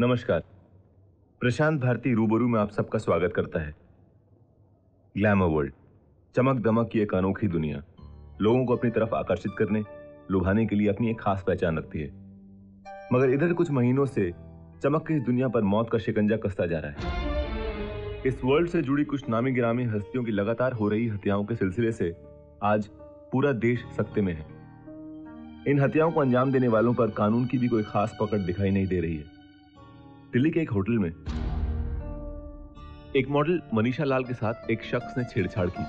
नमस्कार। प्रशांत भारती रूबरू में आप सबका स्वागत करता है। ग्लैमर वर्ल्ड चमक दमक की एक अनोखी दुनिया। लोगों को अपनी तरफ़ आकर्षित करने, लुभाने के लिए अपनी एक खास पहचान रखती है। मगर इधर कुछ महीनों से चमक की इस दुनिया पर मौत का शिकंजा कसता जा रहा है। इस वर्ल्ड से जुड़ी कुछ नामी गिरामी हस्तियों की लगातार हो रही हत्याओं के सिलसिले से आज पूरा देश सख्ते में है। इन हत्याओं को अंजाम देने वालों पर कानून की भी कोई खास पकड़ दिखाई नहीं दे रही है। दिल्ली के एक होटल में एक मॉडल मनीषा लाल के साथ एक शख्स ने छेड़छाड़ की।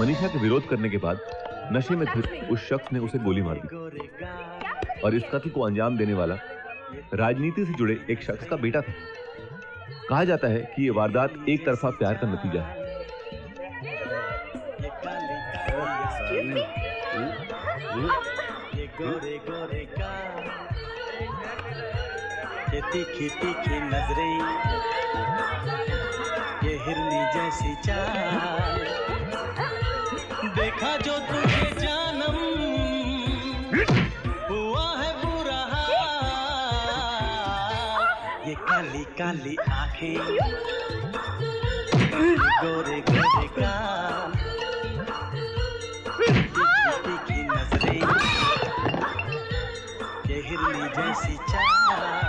मनीषा के विरोध करने के बाद नशे में धुत उस शख्स ने उसे गोली मार दी। और इस कत्ल को अंजाम देने वाला राजनीति से जुड़े एक शख्स का बेटा था। कहा जाता है कि ये वारदात एक तरफा प्यार का नतीजा है। गोरे गोरे का तीखी तीखी नज़रें। ये हिरनी जैसी चाल। देखा जो तुझे जानम, हुआ है बुरा ये काली काली आँखें, गोरे गोरे का जैसी चाल।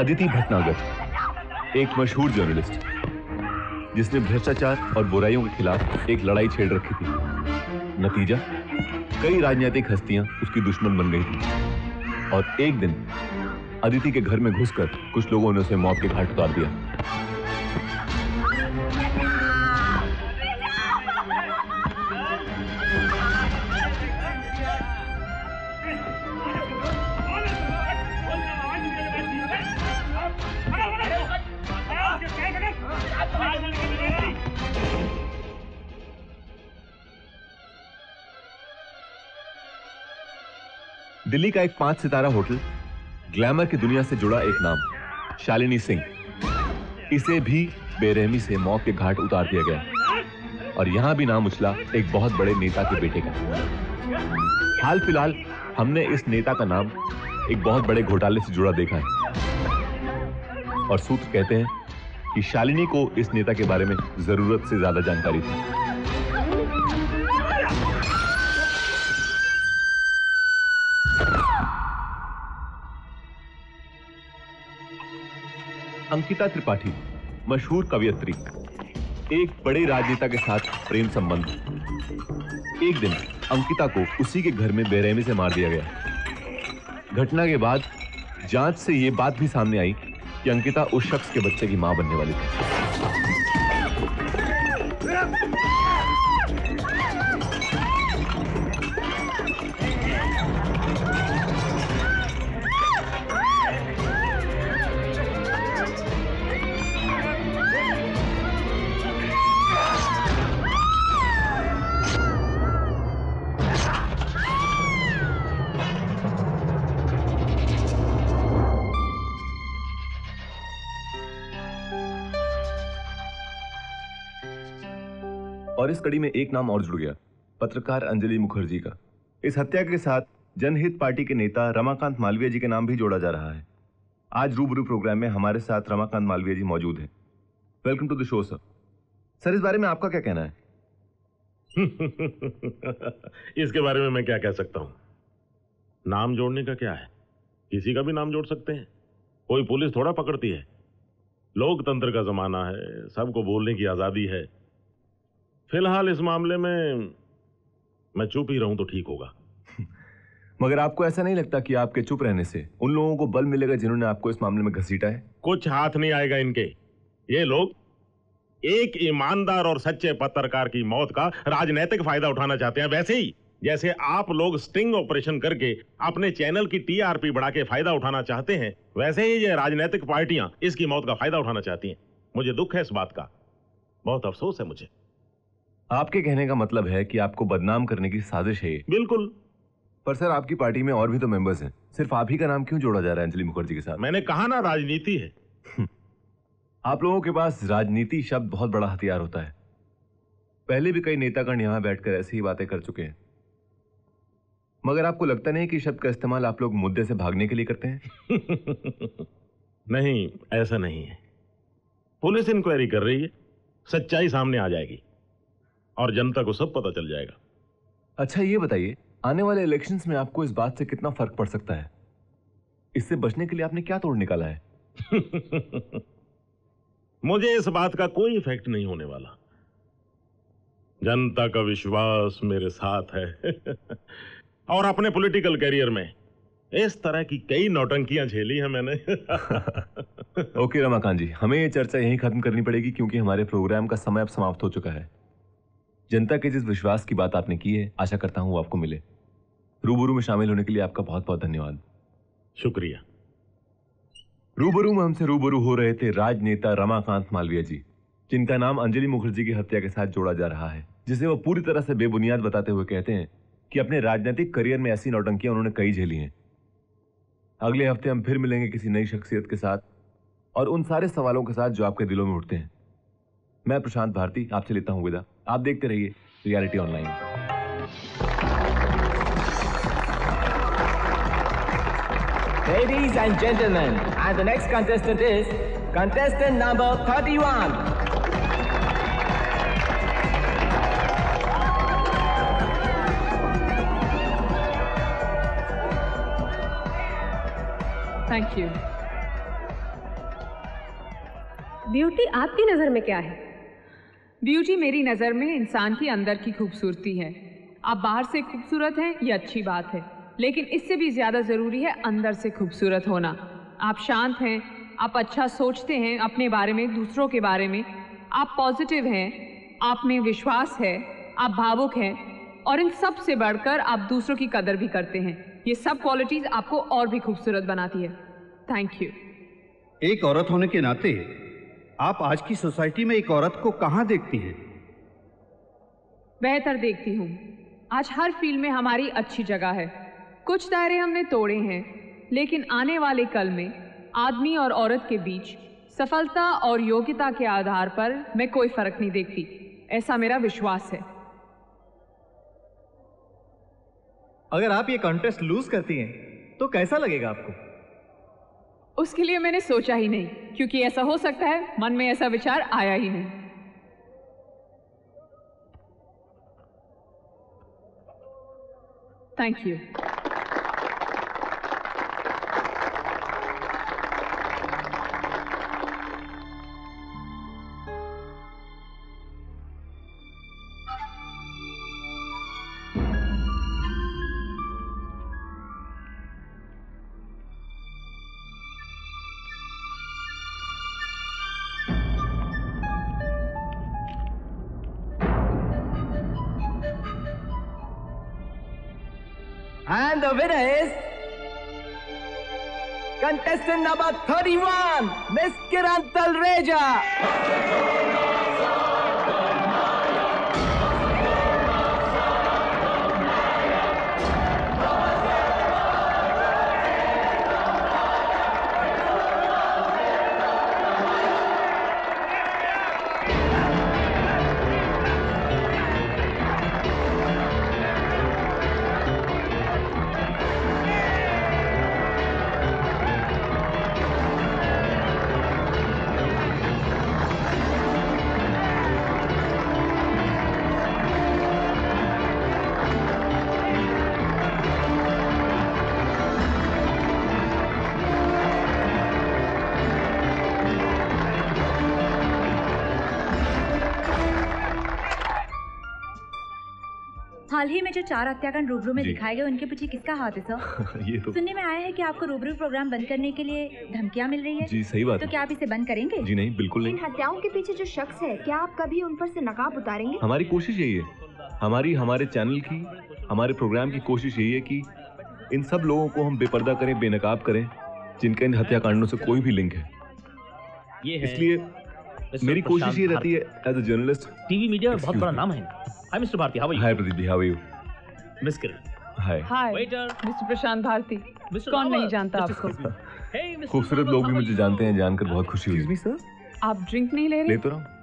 अदिति भटनागर, एक मशहूर जर्नलिस्ट जिसने भ्रष्टाचार और बुराइयों के खिलाफ एक लड़ाई छेड़ रखी थी। नतीजा, कई राजनीतिक हस्तियाँ उसकी दुश्मन बन गई थी। और एक दिन, अदिति के घर में घुसकर कुछ लोगों ने उसे मौत के घाट उतार दिया। दिल्ली का एक पाँच सितारा होटल, ग्लैमर की दुनिया से जुड़ा एक नाम, शालिनी सिंह। इसे भी बेरहमी से मौत के घाट उतार दिया गया। और यहाँ भी नाम उछला एक बहुत बड़े नेता के बेटे का। हाल फ़िलहाल हमने इस नेता का नाम एक बहुत बड़े घोटाले से जुड़ा देखा है। और सूत्र कहते हैं कि शालिनी को इस नेता के बारे में ज़रूरत से ज़्यादा जानकारी थी। अंकिता त्रिपाठी, मशहूर कवियत्री, एक बड़े राजनेता के साथ प्रेम संबंध। एक दिन अंकिता को उसी के घर में बेरहमी से मार दिया गया। घटना के बाद जाँच से ये बात भी सामने आई कि अंकिता उस शख्स के बच्चे की माँ बनने वाली थी। और इस कड़ी में एक नाम और जुड़ गया, पत्रकार अंजलि मुखर्जी का। इस हत्या के साथ जनहित पार्टी के नेता रमाकांत मालवीय जी के नाम भी जोड़ा जा रहा है। आज रूबरू प्रोग्राम में हमारे साथ रमाकांत मालवीय जी मौजूद हैं। Welcome to the show sir sir इस बारे में आपका क्या कहना है? इसके बारे में मैं क्या कह सकता हूँ? नाम जोड़ने का क्या है? किसी का भी नाम जोड़ सकते हैं। कोई पुलिस थोड़ा पकड़ती है। लोकतंत्र का जमाना है, सबको बोलने की आज़ादी है। फ़िलहाल इस मामले में मैं चुप ही रहूँ तो ठीक होगा। मगर आपको ऐसा नहीं लगता कि आपके चुप रहने से उन लोगों को बल मिलेगा जिन्होंने आपको इस मामले में घसीटा है? कुछ हाथ नहीं आएगा इनके। ये लोग एक ईमानदार और सच्चे पत्रकार की मौत का राजनीतिक फ़ायदा उठाना चाहते हैं वैसे ही जैसे आप लोग स्टिंग ऑपरेशन करके अपने चैनल की टीआरपी बढ़ा के फ़ायदा उठाना चाहते हैं वैसे ही ये राजनीतिक पार्टियाँ इसकी मौत का फ़ायदा उठाना चाहती हैं। मुझे दुख है इस बात का। बहुत अफसोस है मुझे। आपके कहने का मतलब है कि आपको बदनाम करने की साजिश है। बिल्कुल। पर सर आपकी पार्टी में और भी तो मेंबर्स हैं। सिर्फ़ आप ही का नाम क्यों जोड़ा जा रहा है अंजलि मुखर्जी के साथ? मैंने कहा ना राजनीति है। आप लोगों के पास राजनीति शब्द बहुत बड़ा हथियार होता है। पहले भी कई नेतागण यहाँ बैठकर ऐसी ही बातें कर चुके हैं। मगर आपको लगता नहीं कि शब्द का इस्तेमाल आप लोग मुद्दे से भागने के लिए करते हैं? नहीं ऐसा नहीं है। पुलिस इंक्वायरी कर रही है। सच्चाई सामने आ जाएगी। और जनता को सब पता चल जाएगा। अच्छा ये बताइए आने वाले इलेक्शंस में आपको इस बात से कितना फ़र्क पड़ सकता है? इससे बचने के लिए आपने क्या तोड़ निकाला है? मुझे इस बात का कोई इफ़ेक्ट नहीं होने वाला। जनता का विश्वास मेरे साथ है। और अपने पॉलिटिकल करियर में इस तरह की कई नौटंकियाँ झेली हैं मैंने। ओके रमाकांत जी हमें ये चर्चा यहीं खत्म करनी पड़ेगी क्योंकि हमारे प्रोग्राम का समय अब समाप्त हो चुका है। जनता के जिस विश्वास की बात आपने की है आशा करता हूँ वो आपको मिले। रूबरू में शामिल होने के लिए आपका बहुत बहुत धन्यवाद। शुक्रिया। रूबरू में हमसे रूबरू हो रहे थे राजनेता रमाकांत मालवीय जी जिनका नाम अंजलि मुखर्जी की हत्या के साथ जोड़ा जा रहा है जिसे वो पूरी तरह से बेबुनियाद बताते हुए कहते हैं कि अपने राजनीतिक करियर में ऐसी नौटंकियाँ उन्होंने कई झेली हैं। अगले हफ़्ते हम फिर मिलेंगे किसी नई शख्सियत के साथ और उन सारे सवालों के साथ जो आपके दिलों में उठते हैं। मैं प्रशांत भारती आपसे लेता हूँ विदा। आप देखते रहिए reality online. Ladies and gentleman and the next contestant is contestant number thirty one thank you beauty आपकी नज़र में क्या है? ब्यूटी मेरी नज़र में इंसान की अंदर की खूबसूरती है। आप बाहर से खूबसूरत हैं, ये अच्छी बात है। लेकिन इससे भी ज़्यादा ज़रूरी है अंदर से खूबसूरत होना। आप शांत हैं, आप अच्छा सोचते हैं अपने बारे में, दूसरों के बारे में। आप पॉजिटिव हैं, आप में विश्वास है, आप भावुक हैं। और इन सबसे बढ़कर आप दूसरों की कदर भी करते हैं। ये सब क्वालिटीज़ आपको और भी खूबसूरत बनाती है। थैंक यू एक औरत होने के नाते आप आज की सोसाइटी में एक औरत को कहाँ देखती हैं? बेहतर देखती हूँ। आज हर फ़ील्ड में हमारी अच्छी जगह है। कुछ दायरे हमने तोड़े हैं लेकिन आने वाले कल में आदमी और औरत के बीच सफलता और योग्यता के आधार पर मैं कोई फ़र्क नहीं देखती। ऐसा मेरा विश्वास है। अगर आप ये कॉन्टेस्ट लूज करती हैं तो कैसा लगेगा आपको? उसके लिए मैंने सोचा ही नहीं, क्योंकि ऐसा हो सकता है मन में ऐसा विचार आया ही नहीं। Thank you the winner is contestant number 31, Miss Kiran Talreja. हाल ही में जो चार हत्याकांड रूबरू में दिखाए गए उनके पीछे किसका हाथ है सर? ये तो सुनने में आया है कि आपको रूबरू प्रोग्राम बंद करने के लिए धमकियाँ मिल रही है। जी सही बात तो है। क्या आप इसे बंद करेंगे? जी नहीं बिल्कुल नहीं। इन हत्याओं के पीछे जो शख्स है क्या आप कभी उन पर से नकाब उतारेंगे? हमारी कोशिश यही है। हमारी हमारे चैनल की हमारे प्रोग्राम की कोशिश यही है कि इन सब लोगों को हम बेपर्दा करें बेनकाब करें जिनका इन हत्याकांडों से कोई भी लिंक है। ये है इसलिए मेरी कोशिश ये रहती है as a journalist TV media में बहुत बड़ा नाम है। Hi mister Bharti how are hi Pradeep ji how are you you miss Kiran hi hi waiter mister Prashant Bharti mister कौन नहीं जानता आपको? हे मिस्टर खूबसूरत लोग भी मुझे जानते हैं जानकर बहुत खुशी हुई। सर आप ड्रिंक नहीं ले रहे? ले तो रहा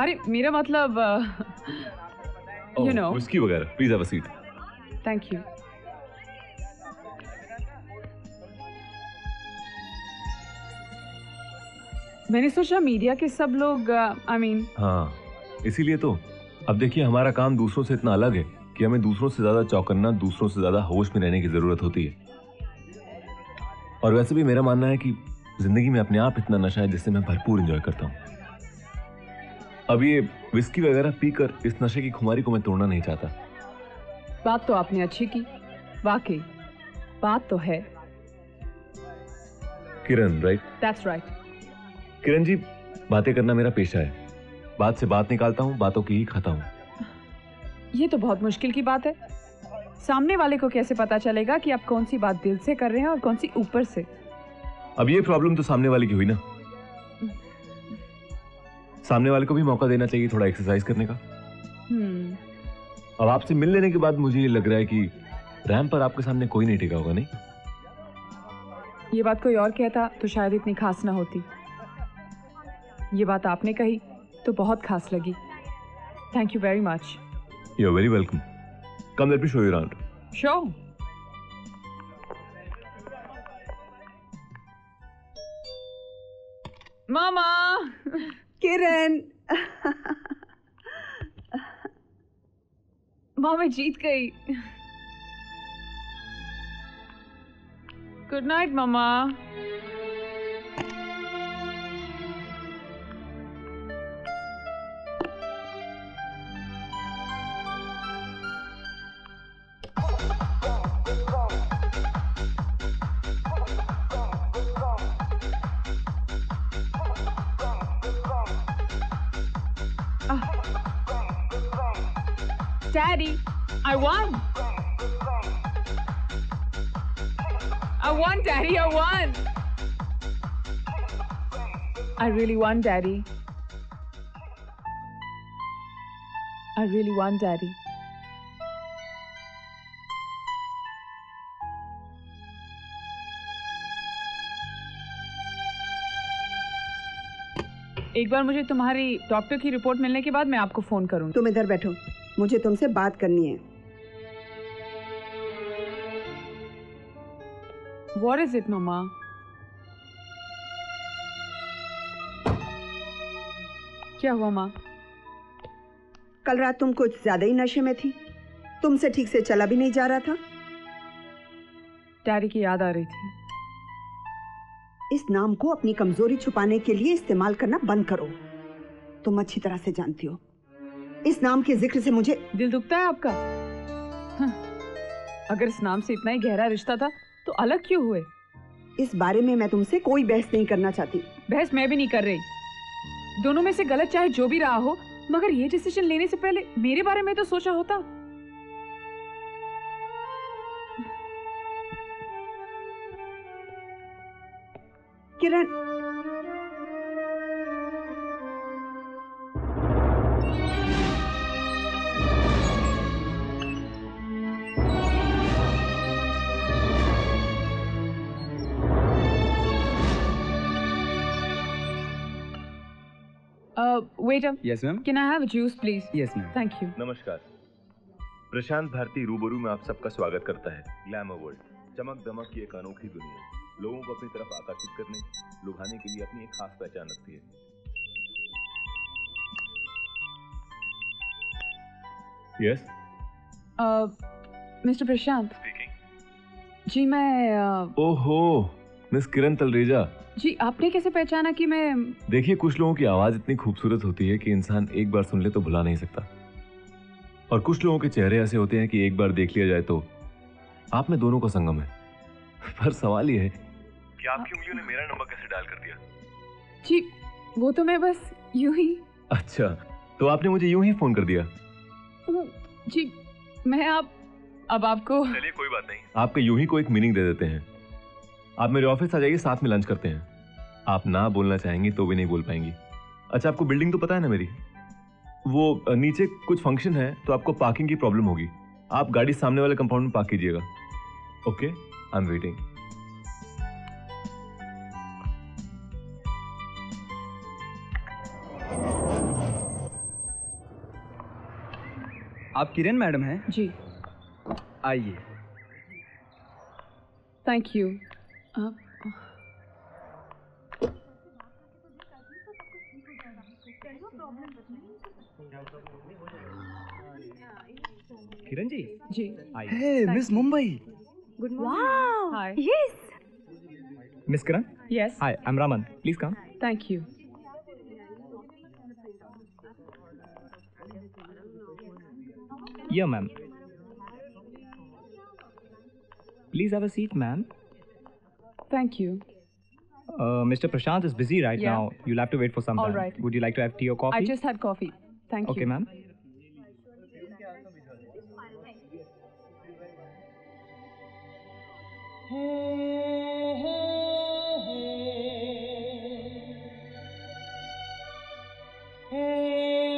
अरे मेरा मतलब यू नो विस्की वगैरह। Please have a seat thank you मैंने सोचा मीडिया के सब लोग आई मीन हाँ। इसीलिए तो। अब देखिए हमारा काम दूसरों से इतना अलग है कि हमें दूसरों से ज़्यादा चौकन्ना दूसरों से ज़्यादा होश में रहने की ज़रूरत होती है। और वैसे भी मेरा मानना है कि ज़िंदगी में अपने आप इतना नशा है जिससे मैं भरपूर इंजॉय करता हूँ। अब ये विस्की वगैरह पीकर इस नशे की खुमारी को मैं तोड़ना नहीं चाहता। बात तो आपने अच्छी की। वाकई बात तो है। Kiran right that's right Kiran ji बातें करना मेरा पेशा है। बात से बात निकालता हूँ बातों की ही खाता हूँ। ये तो बहुत मुश्किल की बात है। सामने वाले को कैसे पता चलेगा कि आप कौन सी बात दिल से कर रहे हैं और कौन सी ऊपर से? अब ये प्रॉब्लम तो सामने वाले की हुई ना। सामने वाले को भी मौका देना चाहिए थोड़ा एक्सरसाइज करने का। हम्म। अब आपसे मिल लेने के बाद मुझे ये लग रहा है कि रैम पर आपके सामने कोई नहीं टिका होगा नहीं? ये बात कोई और कहता तो शायद इतनी खास ना होती। ये बात आपने कही। तो बहुत खास लगी। Thank you very much you are very welcome come let me show you around show mama Kiran माँ मैं जीत गई good night mama Daddy, I won. I won, Daddy, I won. I really won, Daddy. I really won, Daddy. एक बार मुझे तुम्हारी doctor की report मिलने के बाद मैं आपको फ़ोन करूँगी तुम इधर बैठो मुझे तुमसे बात करनी है। What is it, Mama? क्या हुआ माँ कल रात तुम कुछ ज़्यादा ही नशे में थी। तुमसे ठीक से चला भी नहीं जा रहा था। डैडी की याद आ रही थी। इस नाम को अपनी कमज़ोरी छुपाने के लिए इस्तेमाल करना बंद करो। तुम अच्छी तरह से जानती हो। इस नाम के ज़िक्र से मुझे दिल दुखता है आपका? हाँ, अगर इस नाम से इतना ही गहरा रिश्ता था तो अलग क्यों हुए? इस बारे में मैं तुमसे कोई बहस नहीं करना चाहती। बहस मैं भी नहीं कर रही। दोनों में से गलत चाहे जो भी रहा हो मगर ये डिसीज़न लेने से पहले मेरे बारे में तो सोचा होता। किरण Uh, waiter, Yes, ma'am. can I have a juice, please? Yes, ma'am. Thank you. नमस्कार प्रशांत भारती रूबरू में आप सबका स्वागत करता है ग्लैमर वर्ल्ड चमक दमक की एक अनोखी दुनिया लोगों को अपनी तरफ़ आकर्षित करने लुभाने के लिए अपनी एक खास पहचान रखती है yes Uh, mister Prashant ji मैं uh, ओहो मिस किरण तलरेजा जी आपने कैसे पहचाना कि मैं देखिए कुछ लोगों की आवाज़ इतनी खूबसूरत होती है कि इंसान एक बार सुन ले तो भुला नहीं सकता। और कुछ लोगों के चेहरे ऐसे होते हैं कि एक बार देख लिया जाए तो आप में दोनों का संगम है। पर सवाल यह है कि आपकी उंगलियों ने मेरा नंबर कैसे डायल कर दिया? जी वो तो मैं बस यूँ ही अच्छा तो आपने मुझे यूँ ही फ़ोन कर दिया? जी मैं आप अब आपको चलिए कोई बात नहीं। आपके यूँ ही को एक मीनिंग दे देते हैं। आप मेरे ऑफ़िस आ जाइए साथ में लंच करते हैं। आप ना बोलना चाहेंगी तो भी नहीं बोल पाएँगी। अच्छा आपको बिल्डिंग तो पता है ना मेरी? वो नीचे कुछ फ़ंक्शन है तो आपको पार्किंग की प्रॉब्लम होगी। आप गाड़ी सामने वाले कंपाउंड में पार्क कीजिएगा। ओके आई एम वेटिंग आप किरण मैडम हैं? जी। आइए। थैंक यू आप किरण जी जी hey miss Mumbai good Wow. Hi. Yes miss Kiran Yes. Hi I am Raman please come Thank you. Yeah, ma'am. Please have a seat, ma'am. Thank you. Uh, Mr. Prashant is busy right Yeah. now. You'll have to wait for some All time. right. Would you like to have tea or coffee? I just had coffee. Thank okay, you. Okay, ma'am. Hi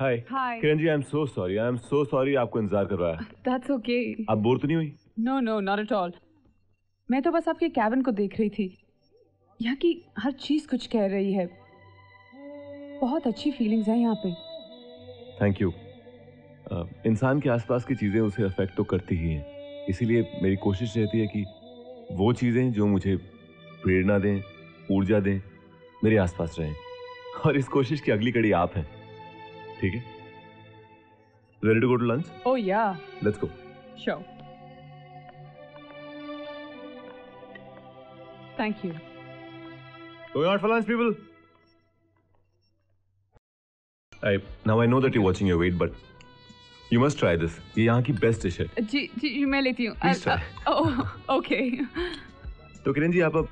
hi Hi. Kiran ji I am so sorry I am so sorry आपको इंतज़ार करवाया That's okay. आप bore तो नहीं हुई? No, no, not at all. मैं तो बस आपके कैबिन को देख रही थी। यहाँ की हर चीज़ कुछ कह रही है। बहुत अच्छी फीलिंग्स हैं यहाँ पे। थैंक यू इंसान के आसपास की चीज़ें उसे अफेक्ट तो करती ही हैं। इसीलिए मेरी कोशिश रहती है कि वो चीज़ें जो मुझे प्रेरणा दें ऊर्जा दें मेरे आसपास रहें। और इस कोशिश की अगली कड़ी आप हैं। ठीक है। Ready to go to lunch oh yeah let's go sure thank you going out for lunch people I now I know that you watching your weight but you must try this ये यहाँ की best dish है। जी जी मैं लेती हूँ। Okay uh, uh, oh, तो किरण जी आप अब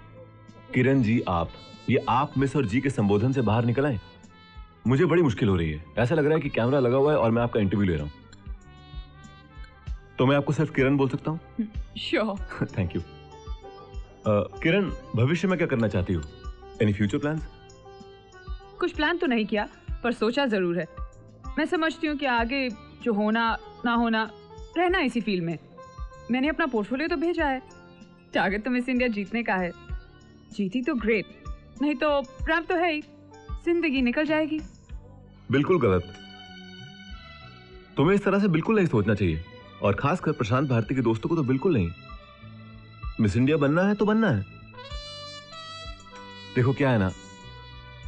किरण जी आप। ये आप मिस और जी के संबोधन से बाहर निकल आए? मुझे बड़ी मुश्किल हो रही है। ऐसा लग रहा है कि कैमरा लगा हुआ है और मैं आपका इंटरव्यू ले रहा हूँ। तो मैं आपको सिर्फ़ किरण बोल सकता हूँ? श्योर थैंक यू किरण भविष्य में क्या करना चाहती हो? एनी फ्यूचर प्लान्स कुछ प्लान तो नहीं किया पर सोचा ज़रूर है। मैं समझती हूँ कि आगे जो होना ना होना रहना इसी फ़ील्ड में। मैंने अपना पोर्टफोलियो तो भेजा है। टारगेट तो मिस इंडिया जीतने का है। जीती तो ग्रेट नहीं तो रैम्प तो है ही। ज़िंदगी निकल जाएगी। बिल्कुल गलत। तुम्हें इस तरह से बिल्कुल नहीं सोचना चाहिए। और खासकर प्रशांत भारती के दोस्तों को तो बिल्कुल नहीं। मिस इंडिया बनना है तो बनना है। देखो क्या है ना,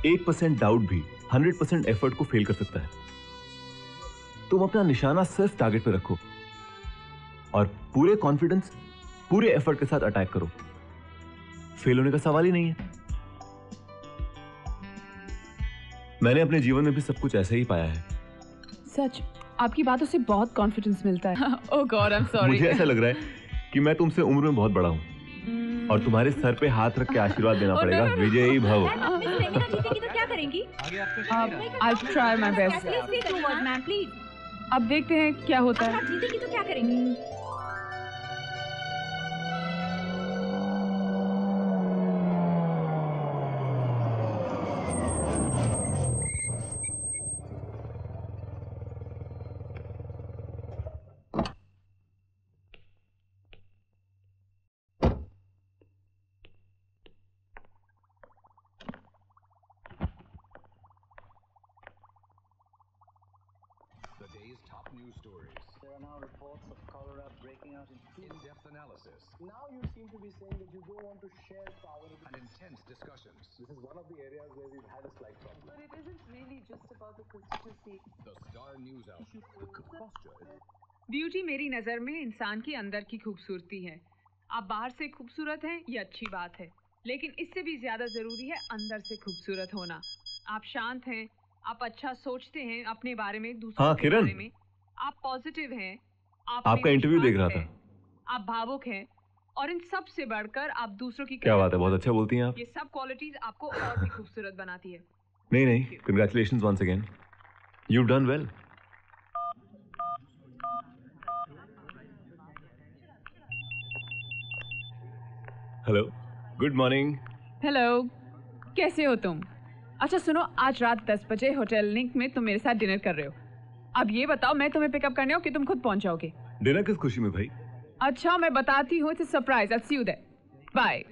एक परसेंट डाउट भी हंड्रेड परसेंट एफर्ट को फेल कर सकता है। तुम अपना निशाना सिर्फ़ टारगेट पर रखो। और पूरे कॉन्फिडेंस, पूरे एफर्ट के साथ अटैक करो। फेल होने का सवाल ही नहीं है। मैंने अपने जीवन में भी सब कुछ ऐसे ही पाया है। सच आपकी बातों से बहुत कॉन्फिडेंस मिलता है। Oh God I am sorry मुझे ऐसा लग रहा है कि मैं तुमसे उम्र में बहुत बड़ा हूँ। और तुम्हारे सर पे हाथ रख के आशीर्वाद देना Oh, पड़ेगा. विजयी भव। तो क्या करेंगी? आई ट्राई माय बेस्ट अब देखते हैं क्या होता है। जीतेगी तो क्या करेंगी? Analysis Now you seem to be saying that you don't want to share power. and intense discussions. This is one of the areas where we've had a slight problem. But it isn't really just about the constituency. The Star News Hour. The. Beauty मेरी नज़र में इंसान की अंदर की खूबसूरती है आप बाहर से खूबसूरत हैं ये अच्छी बात है लेकिन इससे भी ज़्यादा ज़रूरी है अंदर से खूबसूरत होना आप शांत हैं आप अच्छा सोचते हैं अपने बारे में दूसरों हाँ, के बारे में आप पॉजिटिव हैं आप आपका इंटरव्यू देख रहा था आप भावुक हैं और इन सबसे बढ़कर आप दूसरों की क्या बात है बहुत अच्छा बोलती हैं आप। ये सब क्वालिटीज आपको और भी खूबसूरत बनाती है। नहीं नहीं congratulation once again you done well hello good morning hello कैसे हो तुम? अच्छा सुनो आज रात 10 बजे होटल लिंक में तुम मेरे साथ डिनर कर रहे हो। अब ये बताओ मैं तुम्हें पिकअप करने हो कि तुम खुद पहुँच जाओगे? डिनर किस खुशी में भाई? अच्छा मैं बताती हूँ it's surprise I see you there bye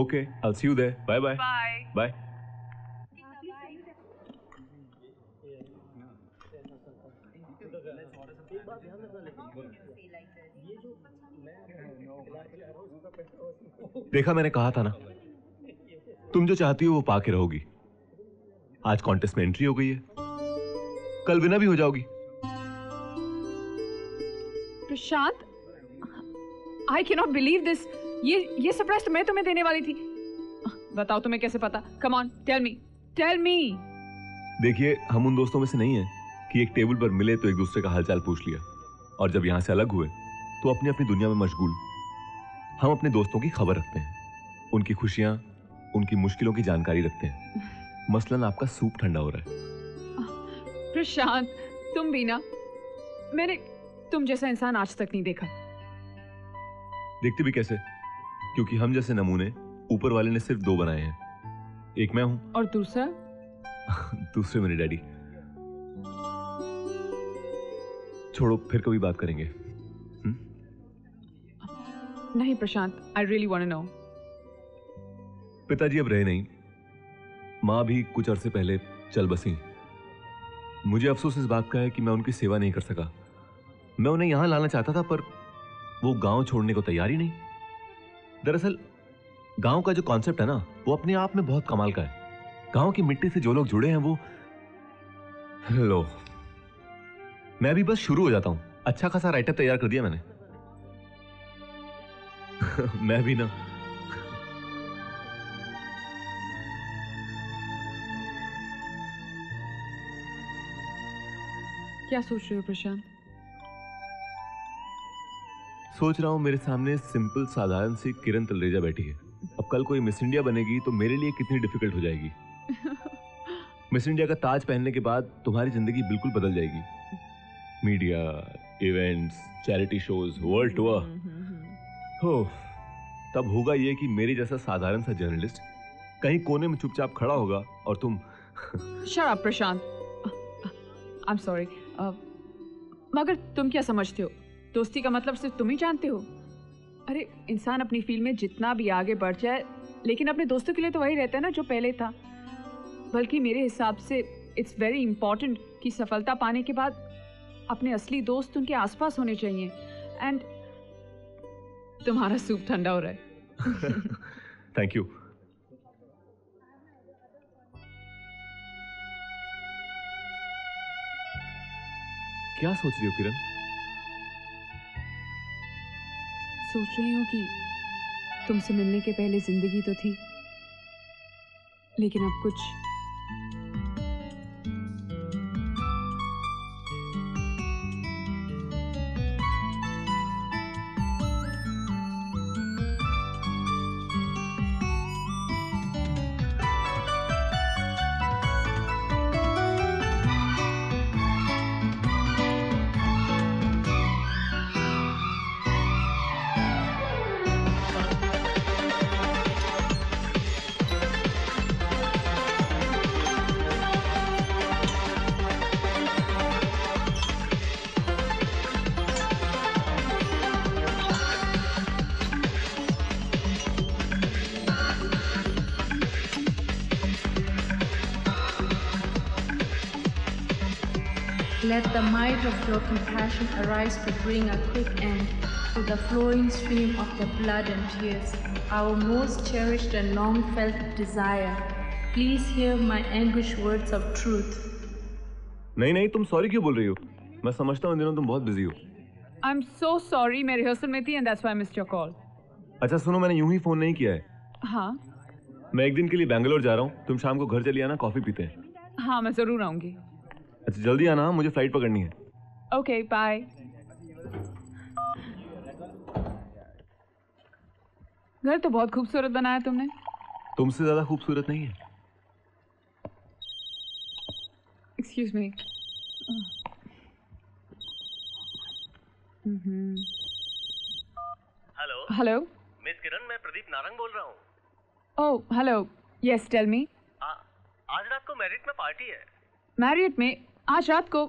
okay I see you there bye bye bye bye देखा मैंने कहा था ना तुम जो चाहती हो वो पाके रहोगी। आज कॉन्टेस्ट में एंट्री हो गई है। कल विना भी हो जाओगी। Prashant I can not believe this ये ये सरप्राइज़ तो मैं तुम्हें देने वाली थी। बताओ तुम्हें कैसे पता? Come on tell me tell me देखिए हम उन दोस्तों में से नहीं है कि एक टेबल पर मिले तो एक दूसरे का हालचाल पूछ लिया। और जब यहाँ से अलग हुए तो अपनी अपनी दुनिया में मशगूल। हम अपने दोस्तों की खबर रखते हैं। उनकी खुशियाँ उनकी मुश्किलों की जानकारी रखते हैं। मसलन आपका सूप ठंडा हो रहा है। प्रशांत तुम भी ना? मैंने तुम जैसा इंसान आज तक नहीं देखा। देखते भी कैसे? क्योंकि हम जैसे नमूने ऊपर वाले ने सिर्फ़ दो बनाए हैं। एक मैं हूँ। और दूसरा? दूसरे मेरे डैडी। छोड़ो फिर कभी बात करेंगे। हुँ? नहीं Prashant I really want no पिताजी अब रहे नहीं। माँ भी कुछ अरसे पहले चल बसी। मुझे अफसोस इस बात का है कि मैं उनकी सेवा नहीं कर सका। मैं उन्हें यहाँ लाना चाहता था पर वो गाँव छोड़ने को तैयार ही नहीं। दरअसल, गाँव का जो कॉन्सेप्ट है ना, वो अपने आप में बहुत कमाल का है। गाँव की मिट्टी से जो लोग जुड़े हैं वो लो। मैं भी बस शुरू हो जाता हूँ। अच्छा खासा राइटअप तैयार कर दिया मैंने। मैं भी ना। क्या सोच रहे हो प्रशांत? सोच रहा हूँ मेरे सामने सिंपल साधारण सी किरण तलरेजा बैठी है। अब कल कोई मिस इंडिया बनेगी तो मेरे लिए कितनी डिफ़िकल्ट हो जाएगी। मिस इंडिया का ताज पहनने के बाद तुम्हारी ज़िंदगी बिल्कुल बदल जाएगी। Media events charity shows world tour. हो तब होगा ये कि मेरे जैसा साधारण सा जर्नलिस्ट कहीं कोने में चुपचाप खड़ा होगा और तुम अप प्रशांत आई एम सॉरी मगर तुम क्या समझते हो? दोस्ती का मतलब सिर्फ़ तुम ही जानते हो? अरे, इंसान अपनी फ़ील्ड में जितना भी आगे बढ़ जाए, लेकिन अपने दोस्तों के लिए तो वही रहता है ना जो पहले था। बल्कि मेरे हिसाब से इट्स वेरी इंपॉर्टेंट कि सफलता पाने के बाद अपने असली दोस्त उनके आसपास होने चाहिए। एंड तुम्हारा सूप ठंडा हो रहा है। थैंक यू क्या सोच रही हो किरण? सोच रही हूँ कि तुमसे मिलने के पहले ज़िंदगी तो थी लेकिन अब कुछ Let the might of your compassion arise to bring a quick end to the flowing stream of the blood and tears, our most cherished and long felt desire. Please hear my anguished words of truth. नहीं नहीं तुम sorry क्यों बोल रही हो मैं समझता हूँ इन दिनों तुम बहुत बिज़ी हो आई एम सो सॉरी मैं रिहर्सल में थी and that's why I missed your call अच्छा सुनो मैंने यूँ ही फ़ोन नहीं किया है हाँ मैं एक दिन के लिए बैंगलोर जा रहा हूँ तुम शाम को घर चली आना कॉफ़ी पीते हैं हाँ मैं ज़रूर आऊँगी अच्छा जल्दी आना मुझे फ़्लाइट पकड़नी है। ओके बाय घर तो बहुत खूबसूरत बनाया तुमने। तुमसे ज़्यादा खूबसूरत नहीं है। Excuse me hello hello miss Kiran मैं प्रदीप नारंग बोल रहा हूँ। Oh hello yes tell me आज रात को मैरिट में पार्टी है। मैरियट में आज रात को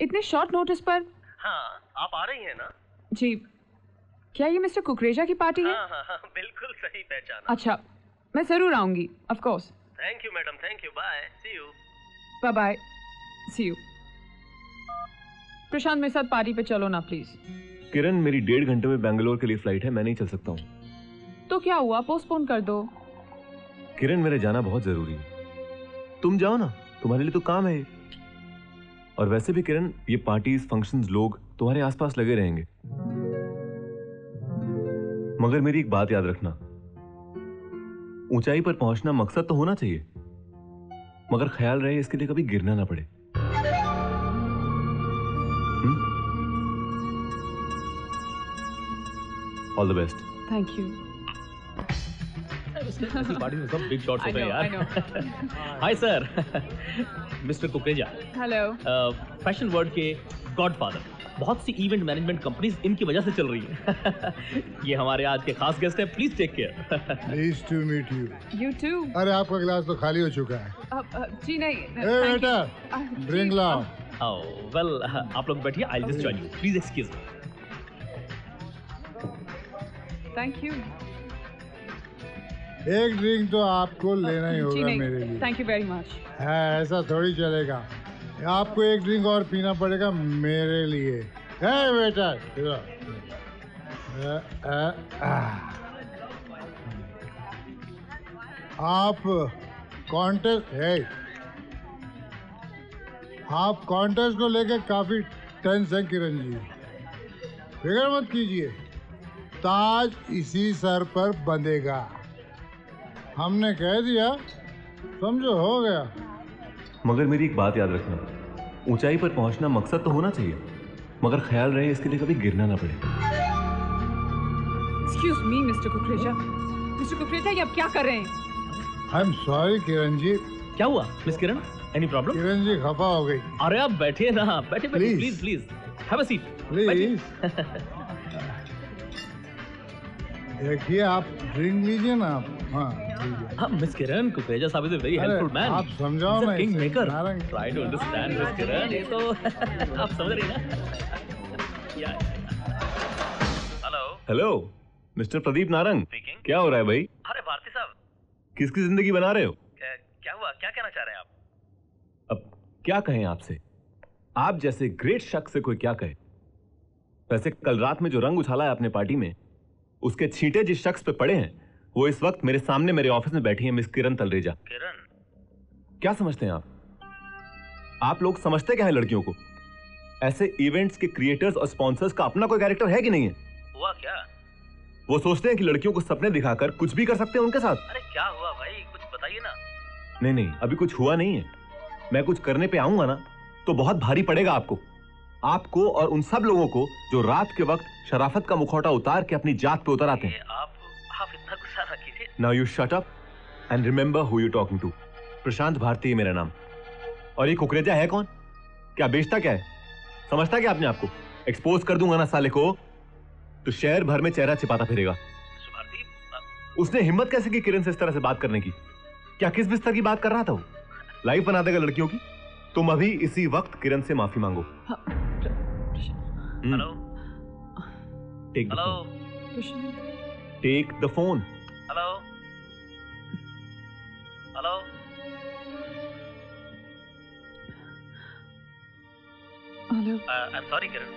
इतने शॉर्ट नोटिस पर। हाँ आप आ रही हैं ना? जी। क्या ये मिस्टर कुकरेजा की पार्टी है? हाँ हाँ हाँ बिल्कुल सही पहचाना। अच्छा मैं ज़रूर आऊँगी of course thank you madam thank you bye see you bye bye see you Prashant मेरे साथ पार्टी पे चलो ना प्लीज़ किरण मेरी डेढ़ घंटे में बैंगलोर के लिए फ़्लाइट है मैं नहीं चल सकता हूँ। तो क्या हुआ? पोस्टपोन कर दो। किरण मेरे जाना बहुत ज़रूरी है। तुम जाओ ना तुम्हारे लिए तो काम है। और वैसे भी किरण, ये पार्टीज़ फ़ंक्शंस लोग तुम्हारे आसपास लगे रहेंगे। मगर मेरी एक बात याद रखना। ऊंचाई पर पहुँचना मकसद तो होना चाहिए, मगर ख्याल रहे, इसके लिए कभी गिरना ना पड़े। All the best thank you ऐसी पार्टी में सब बिग शॉट्स होते हैं यार। Hi sir mister Kukreja hello fashion world के गॉडफादर बहुत सी इवेंट मैनेजमेंट कंपनीज़ इनकी वजह से चल रही हैं। ये हमारे आज के खास गेस्ट हैं। Please take care please to meet you you too अरे आपका गिलास तो खाली हो चुका है। जी नहीं ए बेटा ड्रिंक लाओ वेल आप लोग बैठिए I just join you please excuse me thank you एक ड्रिंक तो आपको लेना ही होगा मेरे लिए। थैंक यू वेरी मच है ऐसा थोड़ी चलेगा। आपको एक ड्रिंक और पीना पड़ेगा मेरे लिए। है बेटा। आप कॉन्टेस्ट है आप कॉन्टेस्ट को लेकर काफ़ी टेंस हैं किरण जी। फ़िक्र मत कीजिए। ताज इसी सर पर बंधेगा। हमने कह दिया समझो हो गया। मगर मेरी एक बात याद रखना। ऊंचाई पर पहुँचना मकसद तो होना चाहिए मगर ख्याल रहे इसके लिए कभी गिरना ना पड़े। Excuse me mister Kukreja mister Kukreja ये आप क्या कर रहे हैं? आई एम सॉरी किरण जी क्या हुआ miss Kiran any problem Kiran ji खफा हो गई। अरे आप बैठिए ना बैठे बैठे Please. Please please have a seat please देखिए आप ड्रिंक लीजिए ना आप। हाँ हाँ। मिस किरण कुकरेजा साहब is a very helpful man आप समझाओ ना king maker try to understand miss Kiran ये तो आप समझ रही ना? Hello hello mister Pradeep Narang क्या हो रहा है भाई? अरे भारती साहब। किसकी ज़िंदगी बना रहे हो? क्या क्या हुआ? क्या कहना चाह रहे हैं आप? अब क्या कहें आपसे? आप जैसे ग्रेट शख्स से कोई क्या कहे? वैसे कल रात में जो रंग उछाला है अपने पार्टी में उसके छींटे जिस शख्स पे पड़े हैं वो इस वक्त मेरे सामने मेरे ऑफ़िस में बैठी है मिस किरण तलरेजा। किरण? क्या समझते हैं आप? आप लोग समझते क्या है लड़कियों को? ऐसे इवेंट्स के क्रिएटर्स और स्पॉन्सर्स का अपना कोई कैरेक्टर है कि नहीं है? हुआ क्या? वो सोचते हैं कि लड़कियों को सपने दिखाकर कुछ भी कर सकते हैं उनके साथ। अरे क्या हुआ भाई? कुछ बताइए ना। नहीं नहीं अभी कुछ हुआ नहीं है। मैं कुछ करने पे आऊँगा ना तो बहुत भारी पड़ेगा आपको। आपको और उन सब लोगों को जो रात के वक्त शराफत का मुखौटा उतार के अपनी जात पे उतर आते हैं। आप आप इतना गुस्सा ना कीजिए। Now you shut up and remember who you talking to Prashant Bharti है मेरा नाम। और ये कुकरेजा है कौन? क्या बेचता क्या है? समझता क्या आपने आपको एक्सपोज कर दूँगा ना साले को तो शहर भर में चेहरा छिपाता फिरेगा। उसने हिम्मत कैसे की किरण से इस तरह से बात करने की? क्या किस बिस्तर की बात कर रहा था वो? लाइफ बना देगा लड़कियों की? तुम अभी इसी वक्त किरण से माफ़ी मांगो। Hello take the hello take the phone hello hello hello I am sorry Kiran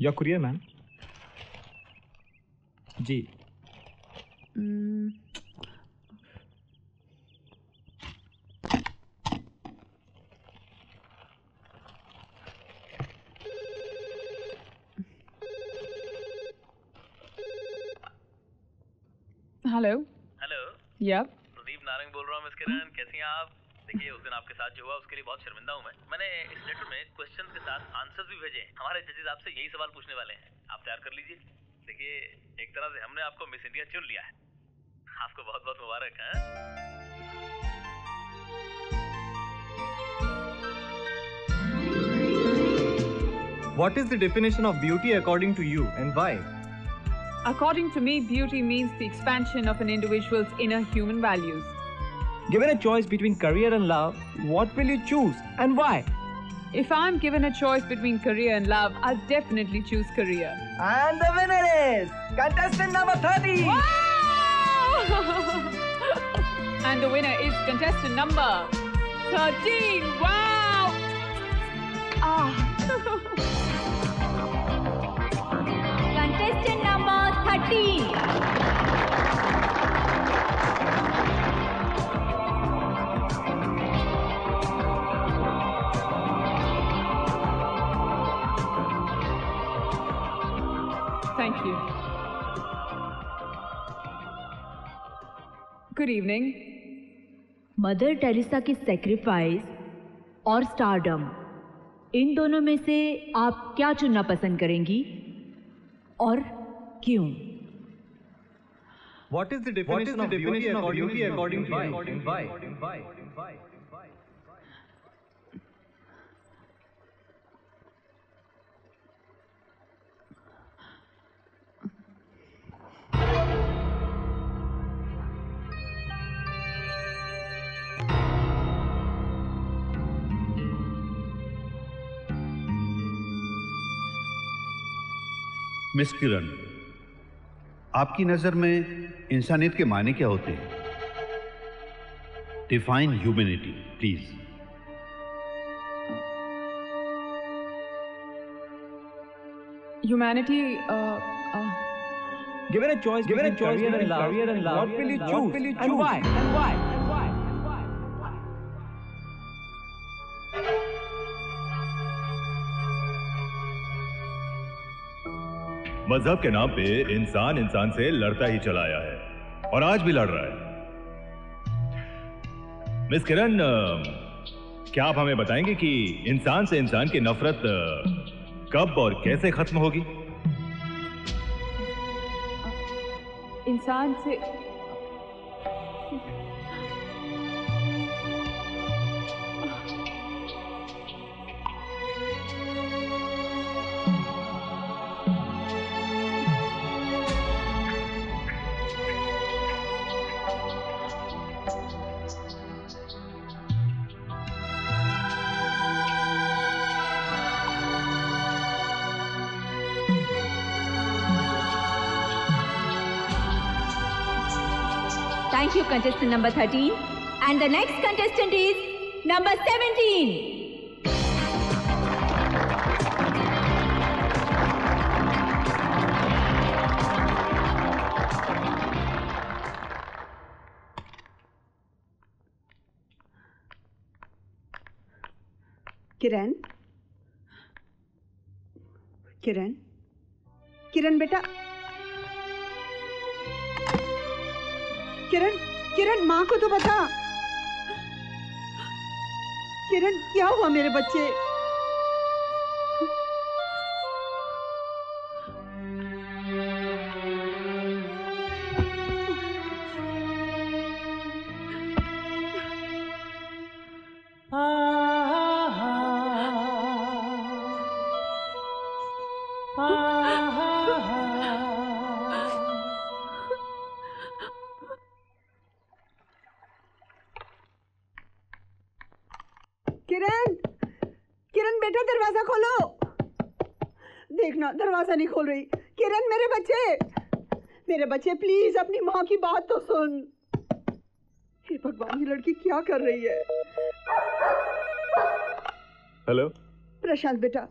your courier ma'am ji hello hello yup Pradeep Narang बोल रहा हूँ मिस किरण कैसी हैं आप? देखिए उस दिन आपके साथ जो हुआ उसके लिए बहुत शर्मिंदा हूँ मैं। मैंने इस लेटर में क्वेश्चन के साथ आंसर्स भी भेजे हमारे जजेस आपसे यही सवाल पूछने वाले हैं। आप तैयार कर लीजिए। देखिए एक तरह से हमने आपको मिस इंडिया चुन लिया है। आपको बहुत बहुत मुबारक है? What is the definition of beauty according to you and why? According to me, beauty means the expansion of an individual's inner human values. Given a choice between career and love, what will you choose and why? If I'm given a choice between career and love, I'll definitely choose career. And the winner is contestant number 30. and the winner is contestant number 13. Wow! Ah. Contestant number 13. Thank you. Good evening. Mother Teresa की sacrifice और stardom इन दोनों में से आप क्या चुनना पसंद करेंगी और क्यों What is the definition, what is the of, definition beauty of beauty according, according to you and why? And why? Miss Kiran आपकी नज़र में इंसानियत के मायने क्या होते हैं define humanity please Humanity, uh, uh, a choice, given a choice and love, career and love, what will you what choose will you and why? And why? मज़हब के नाम पे इंसान इंसान से लड़ता ही चला आया है और आज भी लड़ रहा है। मिस किरण क्या आप हमें बताएँगे कि इंसान से इंसान की नफरत कब और कैसे खत्म होगी? इंसान से Thank you, contestant number 13. And the next contestant is number 17. Kiran Kiran Kiran बेटा किरण किरण माँ को तो बता। किरण क्या हुआ मेरे बच्चे? दरवाज़ा नहीं खोल रही। किरण मेरे बच्चे! मेरे बच्चे प्लीज़ अपनी माँ की बात तो सुन। हे भगवान ये लड़की क्या कर रही है? हेलो प्रशांत बेटा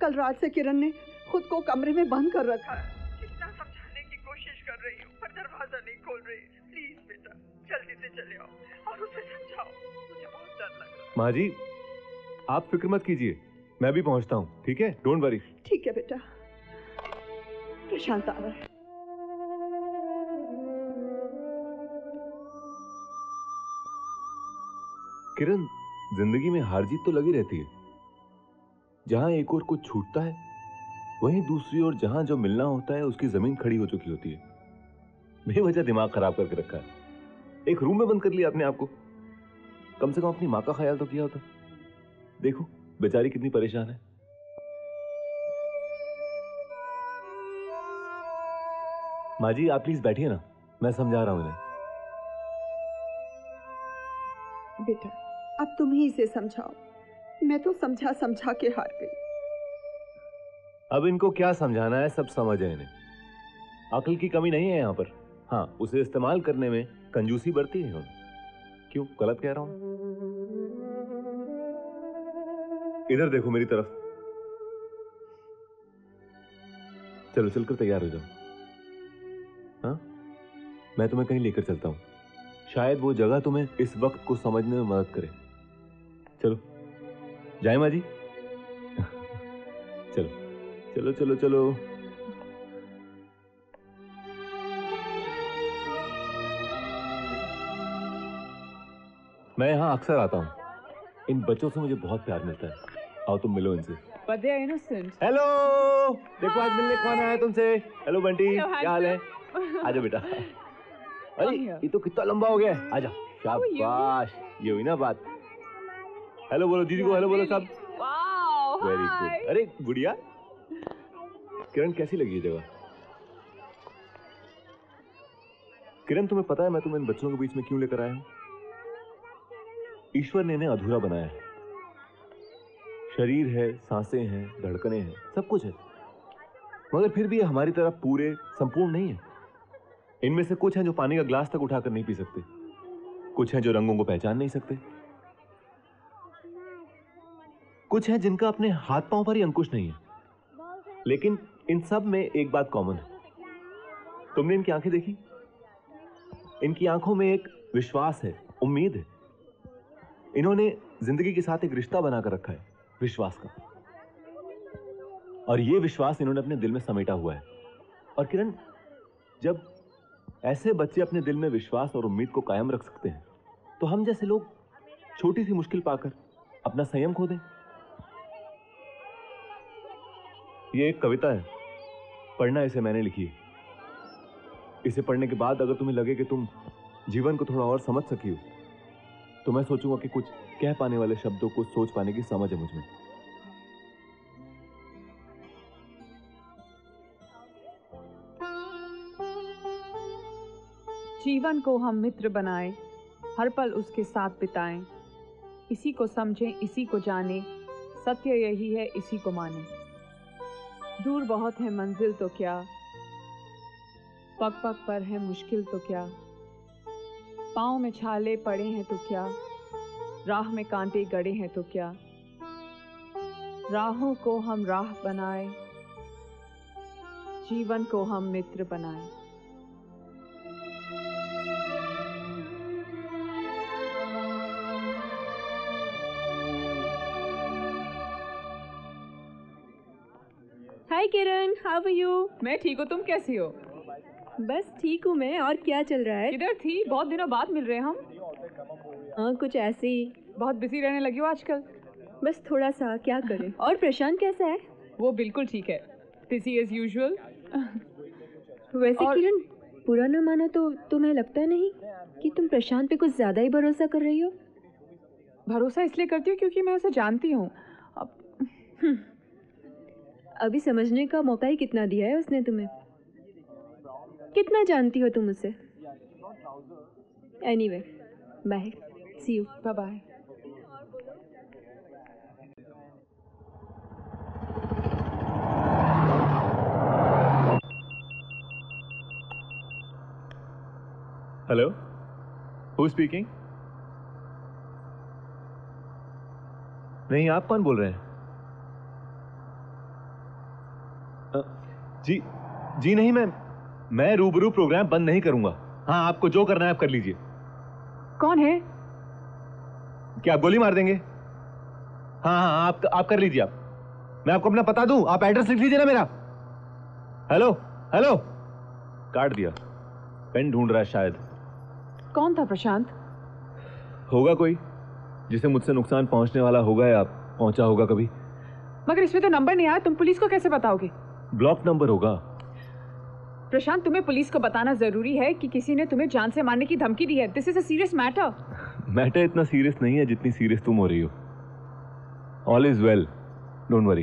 कल रात से किरण ने खुद को कमरे में बंद कर रखा है। कितना समझाने की कोशिश कर रही हूँ पर दरवाज़ा नहीं खोल रही। प्लीज़ बेटा जल्दी से चले आओ और उसे समझाओ। मुझे बहुत डर लग रहा है। माँ जी आप फ़िक्र मत कीजिए मैं भी पहुँचता हूँ ठीक है? डोंट वरी ठीक है बेटा। प्रशांत किरण, ज़िंदगी में हार जीत तो लगी रहती है। जहाँ एक और कुछ छूटता है, वहीं दूसरी ओर जहाँ जो मिलना होता है, उसकी ज़मीन खड़ी हो चुकी होती है। बेवजह दिमाग खराब करके रखा है। एक रूम में बंद कर लिया अपने आप को कम से कम अपनी माँ का ख्याल तो किया होता। देखो, बेचारी कितनी परेशान है। माँ जी आप प्लीज़ बैठिए ना। मैं समझा रहा हूँ इन्हें। बेटा अब तुम ही इसे समझाओ। मैं तो समझा समझा के हार गई। अब इनको क्या समझाना है सब समझ है इन्हें। अकल की कमी नहीं है यहाँ पर। हाँ उसे इस्तेमाल करने में कंजूसी बरती है इन्होंने क्यों? गलत कह रहा हूँ। इधर देखो मेरी तरफ़। चलो चलकर तैयार हो जाओ। मैं तुम्हें कहीं लेकर चलता हूँ। शायद वो जगह तुम्हें इस वक्त को समझने में मदद करे। चलो। जाए माँ जी? चलो। चलो चलो चलो। मैं यहाँ अक्सर आता हूँ। इन बच्चों से मुझे बहुत प्यार मिलता है। आओ तुम मिलो इनसे. हेलो! देखो आज मिलने कौन आया तुमसे? हेलो बंटी। क्या हाल है. आजा बेटा। अरे ये तो कितना लंबा हो गया है। आजा शाबाश। ये हुई ना बात। हेलो बोलो दीदी को हेलो बोलो साहब. वेरी गुड अरे गुड़िया किरण कैसी लगी ये जगह? किरण तुम्हें पता है मैं तुम्हें इन बच्चों के बीच में क्यों लेकर आया हूँ? ईश्वर ने इन्हें अधूरा बनाया है। शरीर है साँसें हैं धड़कने हैं सब कुछ है। मगर फिर भी ये हमारी तरह पूरे संपूर्ण नहीं है। इनमें से कुछ हैं जो पानी का ग्लास तक उठाकर नहीं पी सकते। कुछ हैं जो रंगों को पहचान नहीं सकते। कुछ हैं जिनका अपने हाथ पाँव पर ही अंकुश नहीं है। लेकिन इन सब में एक बात कॉमन है। तुमने इनकी आँखें देखी? इनकी आँखों में एक विश्वास है, उम्मीद है। इन्होंने ज़िंदगी के साथ एक रिश्ता बनाकर रखा है, विश्वास का। और ये विश्वास इन्होंने अपने दिल में समेटा हुआ है। और किरण, जब ऐसे बच्चे अपने दिल में विश्वास और उम्मीद को कायम रख सकते हैं। तो हम जैसे लोग छोटी सी मुश्किल पाकर अपना संयम खो दें। ये एक कविता है। पढ़ना इसे मैंने लिखी है। इसे पढ़ने के बाद अगर तुम्हें लगे कि तुम जीवन को थोड़ा और समझ सकी हो तो मैं सोचूँगा कि कुछ कह पाने वाले शब्दों को सोच पाने की समझ है मुझमें जीवन को हम मित्र बनाएँ, हर पल उसके साथ बिताएँ। इसी को समझें, इसी को जानें। सत्य यही है, इसी को माने। दूर बहुत है मंजिल तो क्या? पग पग पर है मुश्किल तो क्या? पाँव में छाले पड़े हैं तो क्या? राह में कांटे गड़े हैं तो क्या? राहों को हम राह बनाए, जीवन को हम मित्र बनाए। किरण हाउ आर यू मैं ठीक हूँ तुम कैसी हो? बस ठीक हूँ मैं और क्या चल रहा है? किधर थी बहुत दिनों बाद मिल रहे हैं हम। हाँ कुछ ऐसे ही। बहुत बिज़ी रहने लगी हो आजकल। बस थोड़ा सा क्या करें? और प्रशांत कैसा है? वो बिल्कुल ठीक है। बिज़ी एज यूजुअल वैसे और- किरण बुरा ना मानो तो तुम्हें लगता नहीं कि तुम प्रशांत पे कुछ ज़्यादा ही भरोसा कर रही हो। भरोसा इसलिए करती हूँ क्योंकि मैं उसे जानती हूँ। अभी समझने का मौका ही कितना दिया है उसने तुम्हें? कितना जानती हो तुम उसे? Anyway bye see you bye bye hello who speaking नहीं, आप कौन बोल रहे हैं अ, जी जी नहीं मैं मैं रूबरू प्रोग्राम बंद नहीं करूँगा। हाँ आपको जो करना है आप कर लीजिए। कौन है? क्या आप गोली मार देंगे? हाँ हाँ आप आप कर लीजिए आप। मैं आपको अपना पता दूँ? आप एड्रेस लिख लीजिए ना मेरा। Hello hello. काट दिया। पेन ढूंढ रहा है शायद। कौन था प्रशांत? होगा कोई। जिसे मुझसे नुकसान पहुँचने वाला होगा या पहुँचा होगा कभी। मगर इसमें तो नंबर नहीं आया तुम पुलिस को कैसे बताओगे? ब्लॉक नंबर होगा। प्रशांत तुम्हें पुलिस को बताना ज़रूरी है कि किसी ने तुम्हें जान से मारने की धमकी दी है। This is a serious matter matter इतना सीरियस नहीं है जितनी सीरियस तुम हो रही हो। All is well don't worry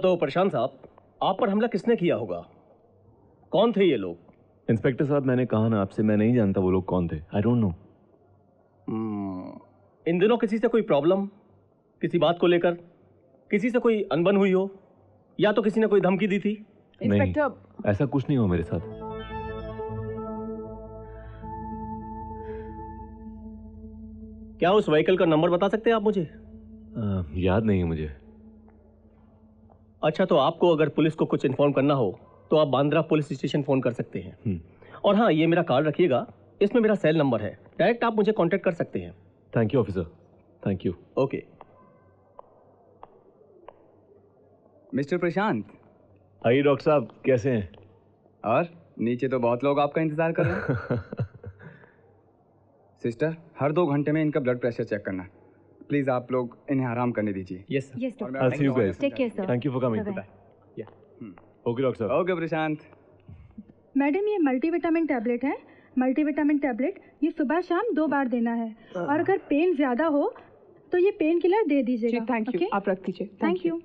तो प्रशांत साहब आप पर हमला किसने किया होगा? कौन थे ये लोग? इंस्पेक्टर साहब मैंने कहा ना आपसे मैं नहीं जानता वो लोग कौन थे। आई डोंट नो इन दिनों किसी से कोई प्रॉब्लम किसी बात को लेकर? किसी से कोई अनबन हुई हो? या तो किसी ने कोई धमकी दी थी? नहीं ऐसा कुछ नहीं हुआ मेरे साथ। क्या उस व्हीकल का नंबर बता सकते हैं आप मुझे? आ, याद नहीं है मुझे। अच्छा तो आपको अगर पुलिस को कुछ इन्फॉर्म करना हो तो आप बांद्रा पुलिस स्टेशन फ़ोन कर सकते हैं। और हाँ ये मेरा कार्ड रखिएगा। इसमें मेरा सेल नंबर है। डायरेक्ट आप मुझे कांटेक्ट कर सकते हैं। Thank you officer thank you okay mister Prashant. आइए डॉक्टर साहब कैसे हैं? और? नीचे तो बहुत लोग आपका इंतज़ार कर रहे हैं। सिस्टर हर दो घंटे में इनका ब्लड प्रेशर चेक करना। प्लीज़ आप लोग इन्हें आराम करने दीजिए। Yes Yes, doctor. I'll see you guys. Take care, sir. Thank you for okay doctor साहब ओके प्रशांत मैडम ये मल्टीविटामिन टैबलेट है। मल्टीविटामिन टैबलेट ये सुबह शाम दो बार देना है। और अगर पेन ज़्यादा हो तो ये पेन किलर दे दीजिएगा थैंक यू आप रख दीजिए. थैंक यू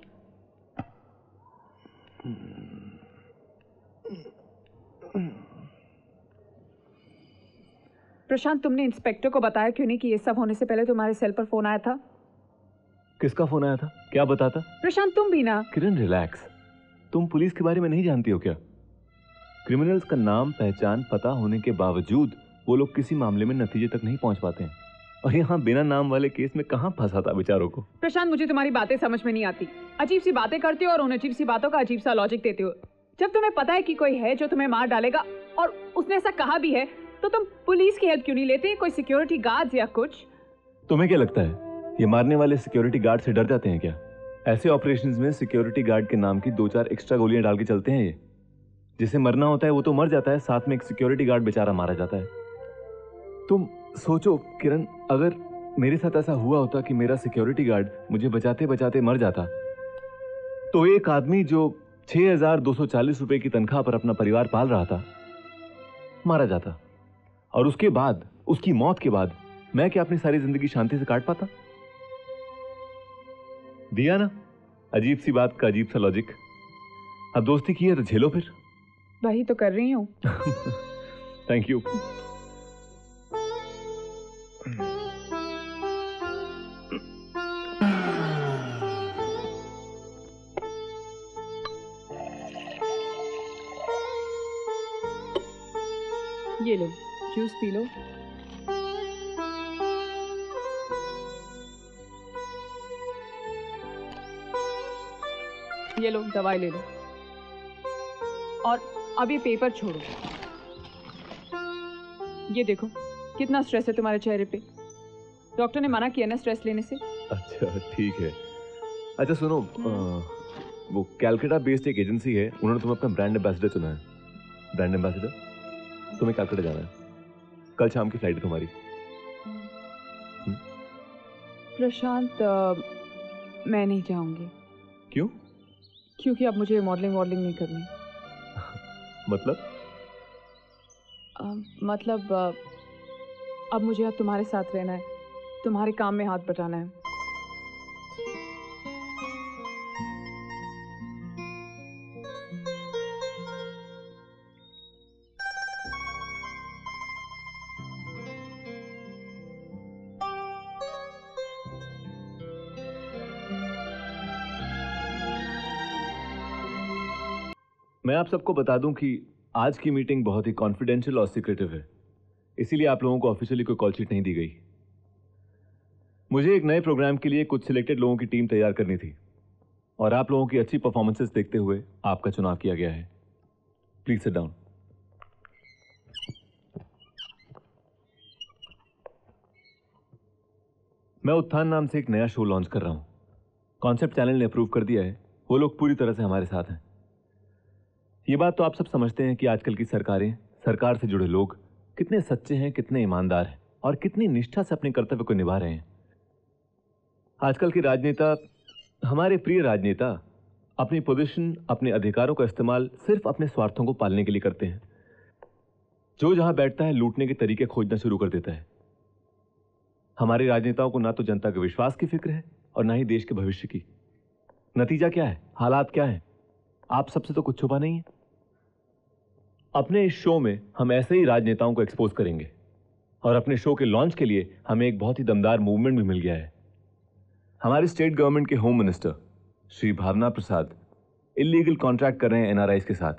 प्रशांत तुमने इंस्पेक्टर को बताया क्यों नहीं कि ये सब होने से पहले तुम्हारे सेल पर फ़ोन आया था? किसका फ़ोन आया था? क्या बताता प्रशांत तुम भी ना। किरण रिलैक्स तुम पुलिस के बारे में नहीं जानती हो क्या? क्रिमिनल्स का नाम पहचान पता होने के बावजूद वो लोग किसी मामले में नतीजे तक नहीं पहुँच पाते हैं। और यहाँ बिना नाम वाले केस में कहाँ फंसा था बेचारों को? प्रशांत मुझे तुम्हारी बातें समझ में नहीं आती। अजीब सी बातें करते हो और उन अजीब सी बातों का अजीब सा लॉजिक देते हो। जब तुम्हें पता है कि कोई है जो तुम्हें मार डालेगा और उसने ऐसा कहा भी है तो तुम पुलिस की हेल्प क्यों नहीं लेते? कोई सिक्योरिटी गार्ड या कुछ? तुम्हें क्या लगता है? ये मारने वाले सिक्योरिटी गार्ड से डर जाते हैं क्या? ऐसे ऑपरेशंस में सिक्योरिटी गार्ड के नाम की दो चार एक्स्ट्रा गोलियाँ डाल के चलते हैं ये। जिसे मरना होता है, वो तो मर जाता है, साथ में एक सिक्योरिटी गार्ड बेचारा मारा जाता है। तुम सोचो, किरण, अगर मेरे साथ ऐसा हुआ होता कि मेरा सिक्योरिटी गार्ड मुझे बचाते बचाते मर जाता तो एक आदमी जो छह हज़ार दो सौ चालीस रुपए की तनख्वाह पर अपना परिवार पाल रहा था, मारा जाता। और उसके बाद उसकी मौत के बाद मैं क्या अपनी सारी ज़िंदगी शांति से काट पाता? दिया ना? अजीब सी बात का अजीब सा लॉजिक अब दोस्ती की है तो झेलो फिर। वही तो कर रही हूँ। थैंक यू ये लो। जूस पी लो ये लो दवाई ले लो। और ये पेपर छोड़ो। ये देखो कितना स्ट्रेस है तुम्हारे चेहरे पे। डॉक्टर ने मना किया ना स्ट्रेस लेने से? अच्छा ठीक है। अच्छा सुनो अ, वो कैलकाटा बेस्ड एक एजेंसी है उन्होंने तुम्हें अपना ब्रांड एम्बेसडर चुना है। ब्रांड एम्बेसडर तुम्हें कैलकाटा जाना है। कल शाम की फ़्लाइट है तुम्हारी प्रशांत मैं नहीं जाऊँगी। क्यों? क्योंकि अब मुझे मॉडलिंग वॉडलिंग नहीं करनी। मतलब? आ, मतलब आ, अब मुझे अब तुम्हारे साथ रहना है। तुम्हारे काम में हाथ बटाना है। मैं आप सबको बता दूँ कि आज की मीटिंग बहुत ही कॉन्फिडेंशियल और सीक्रेटिव है। इसीलिए आप लोगों को ऑफिशियली कोई कॉल शीट नहीं दी गई। मुझे एक नए प्रोग्राम के लिए कुछ सिलेक्टेड लोगों की टीम तैयार करनी थी और आप लोगों की अच्छी परफॉर्मेंसेस देखते हुए आपका चुनाव किया गया है। प्लीज़ सिट डाउन मैं उत्थान नाम से एक नया शो लॉन्च कर रहा हूँ। कॉन्सेप्ट चैनल ने अप्रूव कर दिया है। वो लोग पूरी तरह से हमारे साथ हैं। ये बात तो आप सब समझते हैं कि आजकल की सरकारें, सरकार से जुड़े लोग कितने सच्चे हैं, कितने ईमानदार हैं और कितनी निष्ठा से अपने कर्तव्य को निभा रहे हैं। आजकल के राजनेता, हमारे प्रिय राजनेता, अपनी पोजीशन अपने अधिकारों का इस्तेमाल सिर्फ़ अपने स्वार्थों को पालने के लिए करते हैं। जो जहाँ बैठता है, लूटने के तरीके खोजना शुरू कर देता है। हमारे राजनेताओं को ना तो जनता के विश्वास की फ़िक्र है और ना ही देश के भविष्य की। नतीजा क्या है? हालात क्या है? आप सबसे तो कुछ छुपा नहीं है। अपने इस शो में हम ऐसे ही राजनेताओं को एक्सपोज करेंगे। और अपने शो के लॉन्च के लिए हमें एक बहुत ही दमदार मूवमेंट भी मिल गया है। हमारे स्टेट गवर्नमेंट के home minister Shri Bhavna Prasad illegal contract कर रहे हैं एनआरआईज के साथ,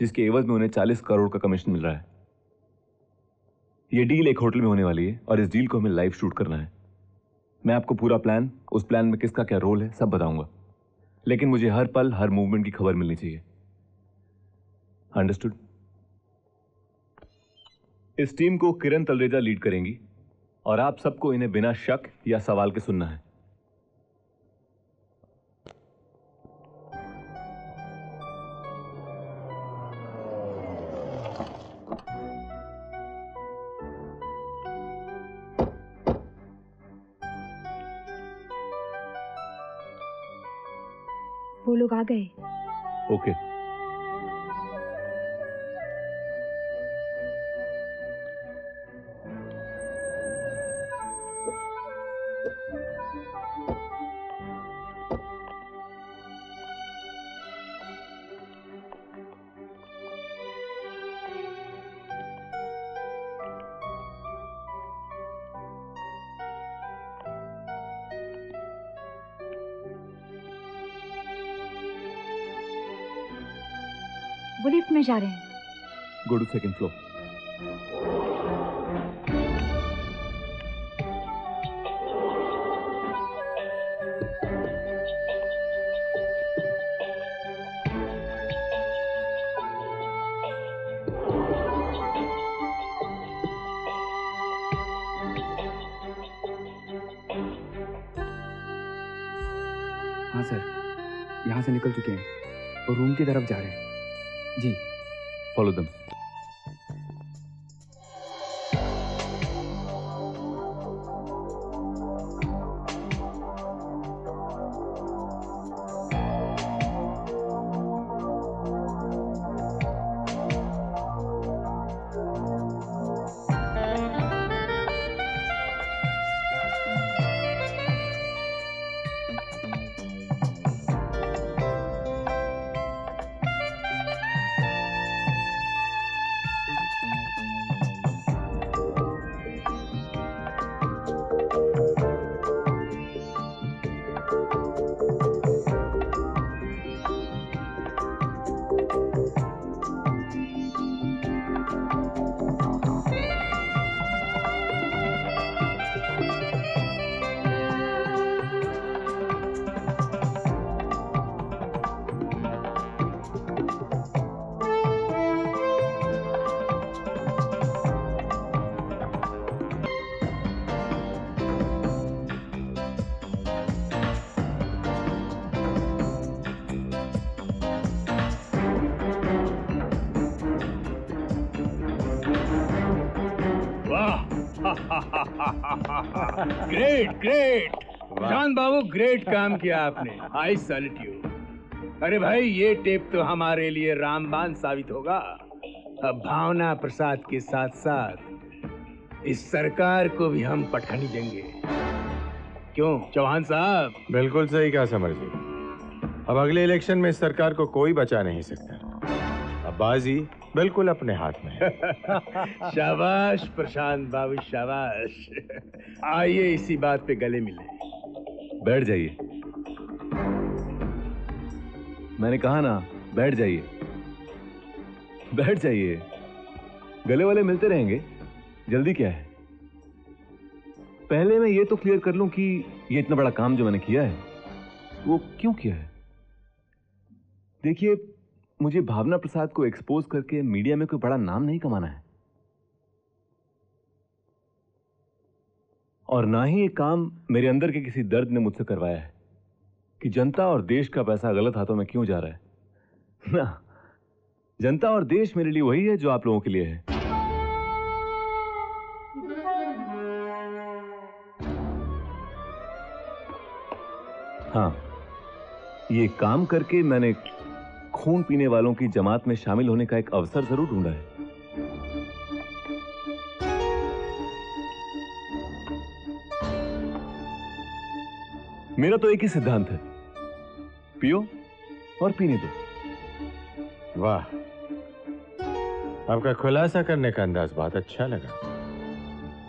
जिसके एवज में उन्हें 40 करोड़ का कमीशन मिल रहा है। ये डील एक होटल में होने वाली है और इस डील को हमें लाइव शूट करना है। मैं आपको पूरा प्लान उस प्लान में किसका क्या रोल है, सब बताऊँगा। लेकिन मुझे हर पल, हर मूवमेंट की खबर मिलनी चाहिए। अंडरस्टूड इस टीम को किरण तलरेजा लीड करेंगी और आप सबको इन्हें बिना शक या सवाल के सुनना है। वो लोग आ गए। ओके। वो जा रहे हैं। Go to second floor great great जान बाबू ग्रेट काम किया आपने। आई सैल्यूट यू अरे भाई ये टेप तो हमारे लिए रामबान साबित होगा। अब भावना प्रसाद के साथ साथ इस सरकार को भी हम पटखनी देंगे। क्यों? चौहान साहब। बिल्कुल सही कहा समर जी। अब अगले इलेक्शन में इस सरकार को कोई बचा नहीं सकता। अब बाजी बिल्कुल अपने हाथ में शाबाश प्रशांत बाबू शाबाश। आइए इसी बात पे गले मिले। बैठ जाइए। मैंने कहा ना बैठ जाइए। बैठ जाइए। गले वाले मिलते रहेंगे। जल्दी क्या है? पहले मैं ये तो क्लियर कर लूँ कि ये इतना बड़ा काम जो मैंने किया है वो क्यों किया है? देखिए मुझे भावना प्रसाद को एक्सपोज करके मीडिया में कोई बड़ा नाम नहीं कमाना है। और ना ही ये काम मेरे अंदर के किसी दर्द ने मुझसे करवाया है कि जनता और देश का पैसा गलत हाथों में क्यों जा रहा है। ना, जनता और देश मेरे लिए वही है जो आप लोगों के लिए है। हाँ ये काम करके मैंने खून पीने वालों की जमात में शामिल होने का एक अवसर ज़रूर ढूंढा है। मेरा तो एक ही सिद्धांत है। पियो और पीने दो। वाह। आपका खुलासा करने का अंदाज बहुत अच्छा लगा।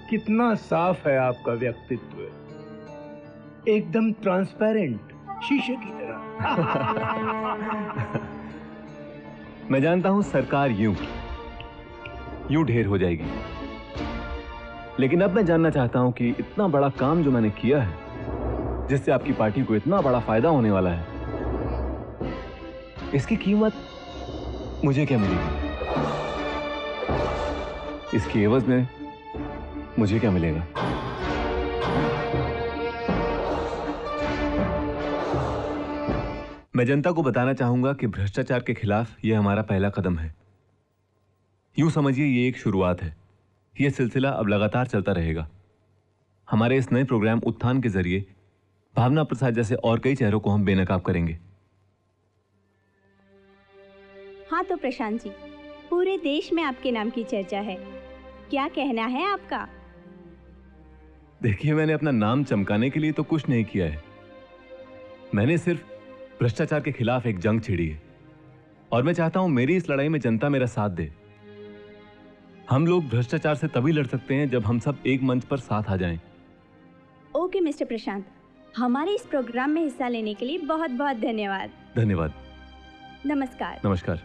कितना साफ़ है आपका व्यक्तित्व। एकदम ट्रांसपेरेंट शीशे की तरह। मैं जानता हूँ सरकार यूँ यूँ ढेर हो जाएगी। लेकिन अब मैं जानना चाहता हूँ कि इतना बड़ा काम जो मैंने किया है, जिससे आपकी पार्टी को इतना बड़ा फ़ायदा होने वाला है, इसकी कीमत मुझे क्या मिलेगी? इसकी एवज में मुझे क्या मिलेगा? मैं जनता को बताना चाहूँगा कि भ्रष्टाचार के खिलाफ यह हमारा पहला कदम है। यूँ समझिए ये एक शुरुआत है। यह सिलसिला अब लगातार चलता रहेगा। हमारे इस नए प्रोग्राम उत्थान के ज़रिए भावना प्रसाद जैसे और कई चेहरों को हम बेनकाब करेंगे। हाँ तो प्रशांत जी पूरे देश में आपके नाम की चर्चा है। क्या कहना है आपका? देखिए मैंने अपना नाम चमकाने के लिए तो कुछ नहीं किया है। मैंने सिर्फ़ भ्रष्टाचार के खिलाफ एक जंग छिड़ी है। और मैं चाहता हूँ मेरी इस लड़ाई में जनता मेरा साथ दे। हम लोग भ्रष्टाचार से तभी लड़ सकते हैं जब हम सब एक मंच पर साथ आ जाएँ। Okay mister Prashant. हमारे इस प्रोग्राम में हिस्सा लेने के लिए बहुत बहुत धन्यवाद। धन्यवाद। नमस्कार। नमस्कार।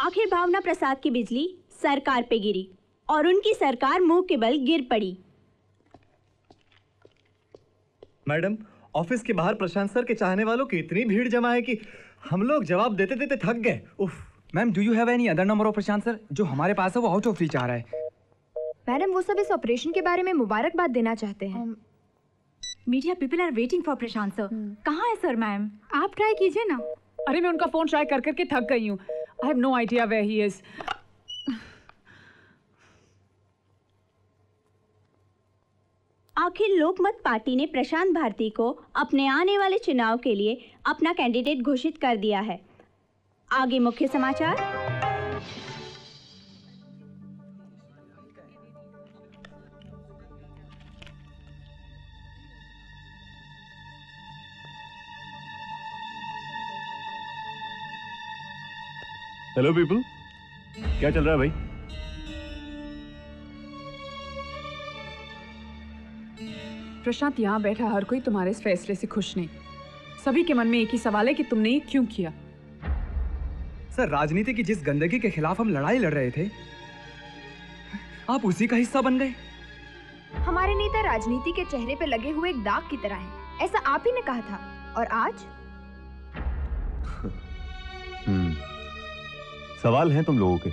आखिर भावना प्रसाद की बिजली सरकार पे गिरी और उनकी सरकार मुँह के बल गिर पड़ी। मैडम ऑफ़िस के बाहर प्रशांत सर के चाहने वालों की इतनी भीड़ जमा है कि हम लोग जवाब देते देते थक गए। उफ। Ma'am do you have any other number of Prashant sir जो हमारे पास है वो आउट ऑफ़ रीच आ रहा है। मैडम वो सब इस ऑपरेशन के बारे में मुबारकबाद देना चाहते हैं। Media people are waiting for Prashant sir कहाँ है सर मैम आप ट्राई कीजिए ना। अरे मैं उनका फ़ोन ट्राई कर करके थक गई हूँ। I have no idea where he is आखिर लोकमत पार्टी ने प्रशांत भारती को अपने आने वाले चुनाव के लिए अपना कैंडिडेट घोषित कर दिया है। आगे मुख्य समाचार। हेलो पीपल क्या चल रहा है भाई? प्रशांत यहाँ बैठा हर कोई तुम्हारे इस फैसले से खुश नहीं। सभी के मन में एक ही सवाल है कि तुमने ये क्यों किया? सर राजनीति की जिस गंदगी के खिलाफ हम लड़ाई लड़ रहे थे आप उसी का हिस्सा बन गए। हमारे नेता राजनीति के चेहरे पे लगे हुए एक दाग की तरह हैं। ऐसा आप ही ने कहा था। और आज? हम्म। सवाल हैं तुम लोगों के।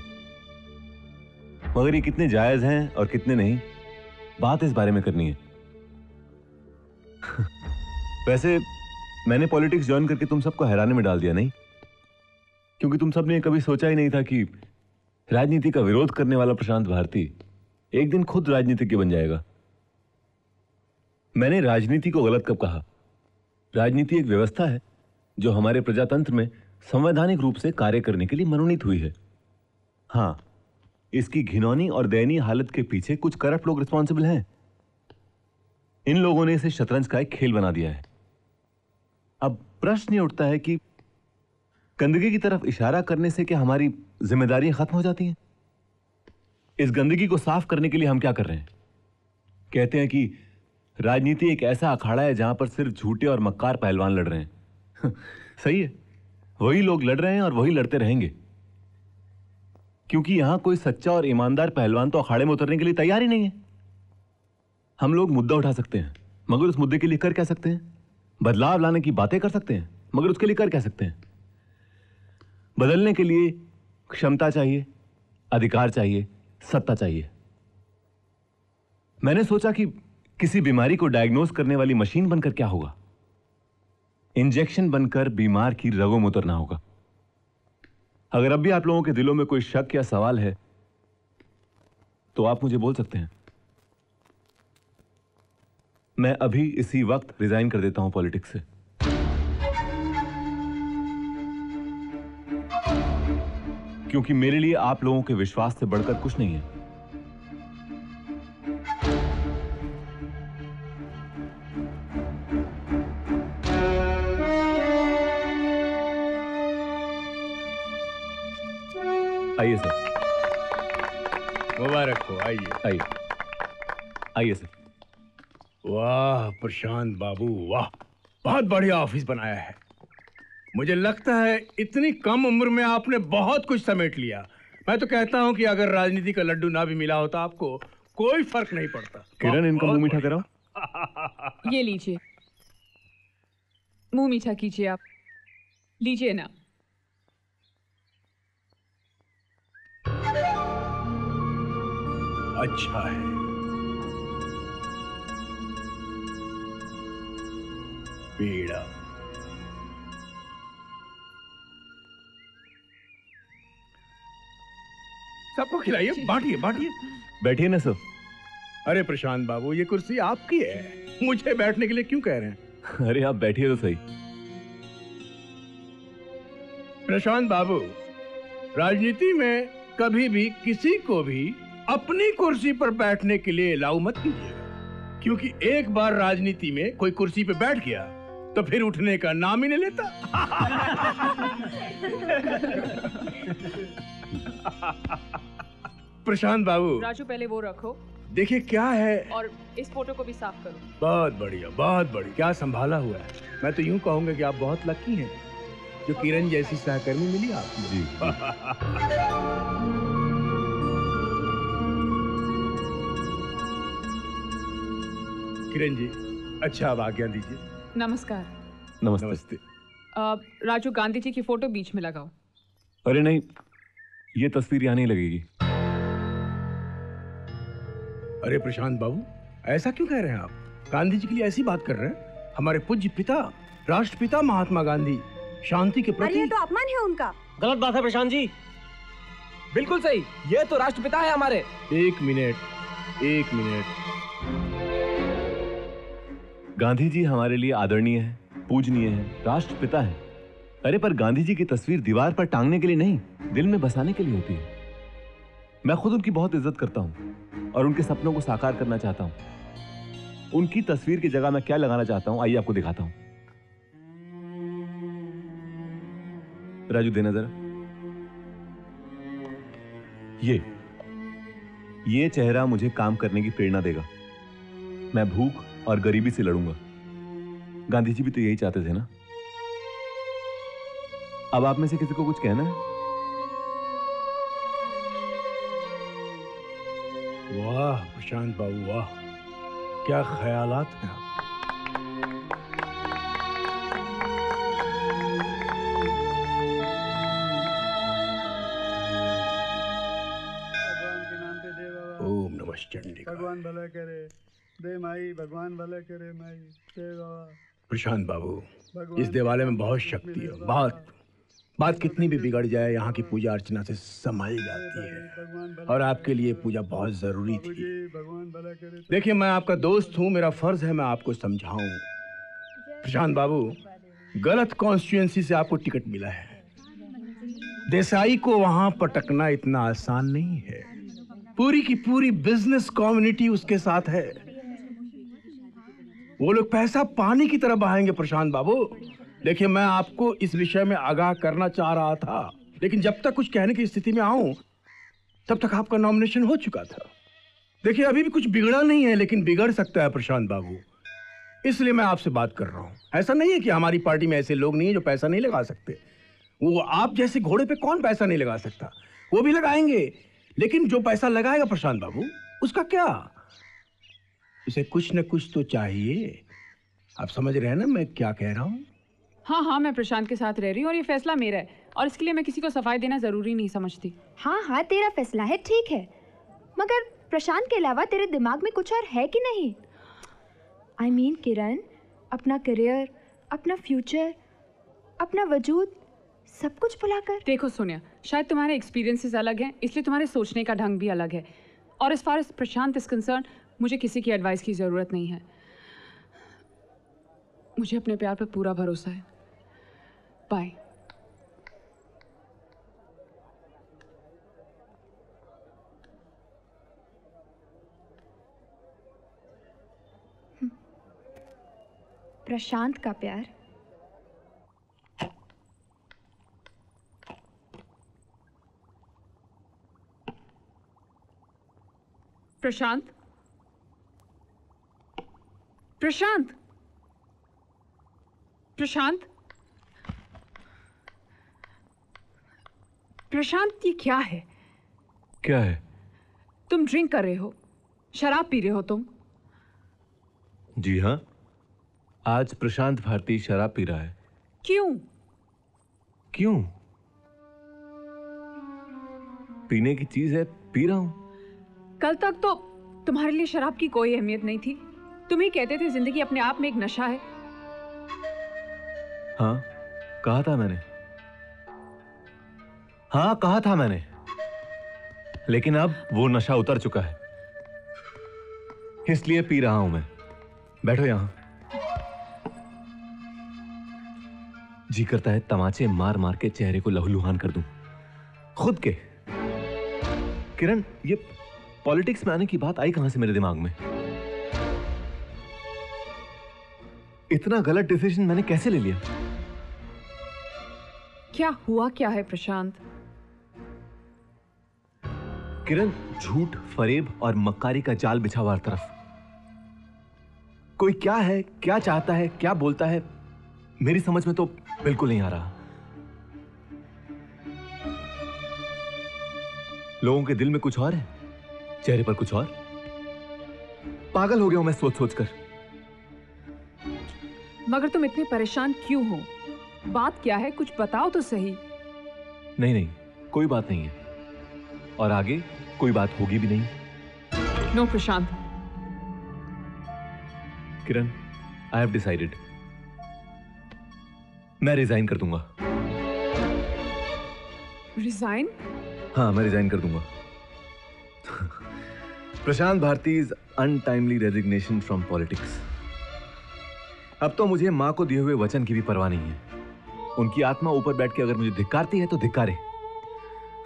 मगर ये कितने जायज़ हैं और कितने नहीं? बात इस बारे में करनी है। वैसे, मैंने पॉलिटिक्स ज्वाइन करके तुम सबको हैरानी में डाल दिया, नहीं? क्योंकि तुम सबने कभी सोचा ही नहीं था कि राजनीति का विरोध करने वाला प्रशांत भारती एक दिन खुद राजनीतिज्ञ बन जाएगा। मैंने राजनीति को गलत कब कहा? राजनीति एक व्यवस्था है जो हमारे प्रजातंत्र में संवैधानिक रूप से कार्य करने के लिए मनोनीत हुई है। हाँ इसकी घिनौनी और दयनीय हालत के पीछे कुछ करप्ट लोग रिस्पॉन्सिबल हैं। इन लोगों ने इसे शतरंज का एक खेल बना दिया है। अब प्रश्न ये उठता है कि गंदगी की तरफ़ इशारा करने से क्या हमारी जिम्मेदारियाँ खत्म हो जाती हैं? इस गंदगी को साफ़ करने के लिए हम क्या कर रहे हैं? कहते हैं कि राजनीति एक ऐसा अखाड़ा है जहाँ पर सिर्फ़ झूठे और मक्कार पहलवान लड़ रहे हैं। सही है। वही लोग लड़ रहे हैं और वही लड़ते रहेंगे। क्योंकि यहाँ कोई सच्चा और ईमानदार पहलवान तो अखाड़े में उतरने के लिए तैयार ही नहीं है। हम लोग मुद्दा उठा सकते हैं, मगर उस मुद्दे के लिए कर क्या सकते हैं? बदलाव लाने की बातें कर सकते हैं, मगर उसके लिए कर क्या सकते हैं? बदलने के लिए क्षमता चाहिए, अधिकार चाहिए, सत्ता चाहिए। मैंने सोचा कि किसी बीमारी को डायग्नोज करने वाली मशीन बनकर क्या होगा? इंजेक्शन बनकर बीमार की रगों में उतरना होगा। अगर अब भी आप लोगों के दिलों में कोई शक या सवाल है तो आप मुझे बोल सकते हैं। मैं अभी इसी वक्त रिजाइन कर देता हूँ पॉलिटिक्स से। क्योंकि मेरे लिए आप लोगों के विश्वास से बढ़कर कुछ नहीं है। प्रशांत बाबू वाह बहुत बढ़िया ऑफ़िस बनाया है। मुझे लगता है इतनी कम उम्र में आपने बहुत कुछ समेट लिया। मैं तो कहता हूँ कि अगर राजनीति का लड्डू ना भी मिला होता आपको कोई फ़र्क नहीं पड़ता। किरण इनका मुँह मीठा कराओ। ये लीजिए। मुँह मीठा कीजिए आप। लीजिए ना। अच्छा है। पीड़ा। सबको खिलाइए बांटिए बांटिए। बैठिए ना सब। अरे प्रशांत बाबू ये कुर्सी आपकी है। मुझे बैठने के लिए क्यों कह रहे हैं? अरे आप बैठिए तो सही। प्रशांत बाबू राजनीति में कभी भी किसी को भी अपनी कुर्सी पर बैठने के लिए अलाउ मत कीजिएगा क्योंकि एक बार राजनीति में कोई कुर्सी पर बैठ गया तो फिर उठने का नाम ही नहीं लेता। प्रशांत बाबू। राजू पहले वो रखो। देखिए क्या है? और इस फ़ोटो को भी साफ़ करो। बहुत बढ़िया बहुत बढ़िया। क्या संभाला हुआ है? मैं तो यूँ कहूँगा कि आप बहुत लकी हैं जो किरण जैसी सहकर्मी मिली आपको। जी किरण जी अच्छा अब आज्ञा दीजिए। नमस्कार। नमस्ते। नमस्ते। अ, राजू गांधी जी की फ़ोटो बीच में लगाओ। अरे नहीं ये तस्वीर यहाँ नहीं लगेगी। अरे प्रशांत बाबू ऐसा क्यों कह रहे हैं आप? गांधी जी के लिए ऐसी बात कर रहे हैं? हमारे पूज्य पिता राष्ट्रपिता महात्मा गांधी शांति के प्रति ये तो अपमान है उनका। गलत बात है प्रशांत जी। बिल्कुल सही ये तो राष्ट्रपिता है हमारे। एक मिनट एक मिनट। गांधी जी हमारे लिए आदरणीय है, पूजनीय है, राष्ट्रपिता है। अरे, पर गांधी जी की तस्वीर दीवार पर टांगने के लिए नहीं, दिल में बसाने के लिए होती है। मैं खुद उनकी बहुत इज़्ज़त करता हूँ और उनके सपनों को साकार करना चाहता हूँ। उनकी तस्वीर की जगह मैं क्या लगाना चाहता हूँ, आइए आपको दिखाता हूँ। राजू देना जरा ये ये चेहरा मुझे काम करने की प्रेरणा देगा। मैं भूख और गरीबी से लड़ूँगा। गांधी जी भी तो यही चाहते थे ना। अब आप में से किसी को कुछ कहना है? वाह प्रशांत बाबू वाह। क्या ख्यालात हैं आप? ओम नमः चंडिका। भगवान भला करे। दे माई भगवान भला करे माई। बाबा। प्रशांत बाबू इस देवालय में बहुत शक्ति है बहुत। बात कितनी भी बिगड़ जाए यहाँ की पूजा अर्चना से संभाली जाती है। और आपके लिए पूजा बहुत ज़रूरी थी। भगवान देखिए मैं आपका दोस्त हूँ मेरा फ़र्ज़ है मैं आपको समझाऊं। प्रशांत बाबू गलत कॉन्स्टिट्यूएंसी से आपको टिकट मिला है। देसाई को वहाँ पटकना इतना आसान नहीं है। पूरी की पूरी बिज़नेस कम्युनिटी उसके साथ है। वो लोग पैसा पानी की तरह बहाएँगे, प्रशांत बाबू। देखिए, मैं आपको इस विषय में आगाह करना चाह रहा था, लेकिन जब तक कुछ कहने की स्थिति में आऊँ, तब तक आपका नॉमिनेशन हो चुका था। देखिए, अभी भी कुछ बिगड़ा नहीं है, लेकिन बिगड़ सकता है, प्रशांत बाबू। इसलिए मैं आपसे बात कर रहा हूँ। ऐसा नहीं है कि हमारी पार्टी में ऐसे लोग नहीं है जो पैसा नहीं लगा सकते। वो आप जैसे घोड़े पे कौन पैसा नहीं लगा सकता? वो भी लगाएँगे, लेकिन जो पैसा लगाएगा, प्रशांत बाबू, उसका क्या? उसे कुछ न कुछ तो चाहिए। आप समझ रहे हैं ना मैं क्या कह रहा हूँ? हाँ हाँ मैं प्रशांत के साथ रह रही हूँ और ये फैसला मेरा है और इसके लिए मैं किसी को सफ़ाई देना ज़रूरी नहीं समझती। हाँ हाँ तेरा फैसला है ठीक है। मगर प्रशांत के अलावा तेरे दिमाग में कुछ और है कि नहीं? आई I मीन mean, किरण अपना करियर अपना फ्यूचर अपना वजूद सब कुछ भुलाकर। देखो सोनिया शायद तुम्हारे एक्सपीरियंसेस अलग हैं इसलिए तुम्हारे सोचने का ढंग भी अलग है। और इस फार प्रशांत इज़ कंसर्न मुझे किसी की एडवाइस की ज़रूरत नहीं है। मुझे अपने प्यार पर पूरा भरोसा है। बाय प्रशांत का प्यार। प्रशांत? प्रशांत। प्रशांत? प्रशांत ये क्या है? क्या है? तुम ड्रिंक कर रहे हो। शराब पी रहे हो तुम। जी हाँ। आज प्रशांत भारती शराब पी रहा है। क्यों? क्यों? पीने की चीज़ है पी रहा हूँ। कल तक तो तुम्हारे लिए शराब की कोई अहमियत नहीं थी। तुम ही कहते थे ज़िंदगी अपने आप में एक नशा है। हाँ कहा था मैंने। हाँ कहा था मैंने। लेकिन अब वो नशा उतर चुका है। इसलिए पी रहा हूँ मैं। बैठो यहाँ। जी करता है तमाचे मार मार के चेहरे को लहूलुहान कर दूँ। खुद के। किरण, ये पॉलिटिक्स में आने की बात आई कहाँ से मेरे दिमाग में? इतना गलत डिसीज़न मैंने कैसे ले लिया? क्या हुआ क्या है प्रशांत? किरण झूठ फरेब और मक्कारी का जाल बिछा हुआ हर तरफ़। कोई क्या है क्या चाहता है क्या बोलता है मेरी समझ में तो बिल्कुल नहीं आ रहा। लोगों के दिल में कुछ और है? चेहरे पर कुछ और? पागल हो गया हूँ मैं सोच सोच कर। मगर तुम इतने परेशान क्यों हो? बात क्या है? कुछ बताओ तो सही। नहीं नहीं कोई बात नहीं है। और आगे कोई बात होगी भी नहीं। No Prashant. Kiran I have decided मैं रिजाइन कर दूँगा। रिजाइन हाँ मैं रिजाइन कर दूँगा। Prashant Bharti is untimely resignation from politics अब तो मुझे माँ को दिए हुए वचन की भी परवाह नहीं है। उनकी आत्मा ऊपर बैठ के अगर मुझे धिक्कारती है तो धिक्कारे।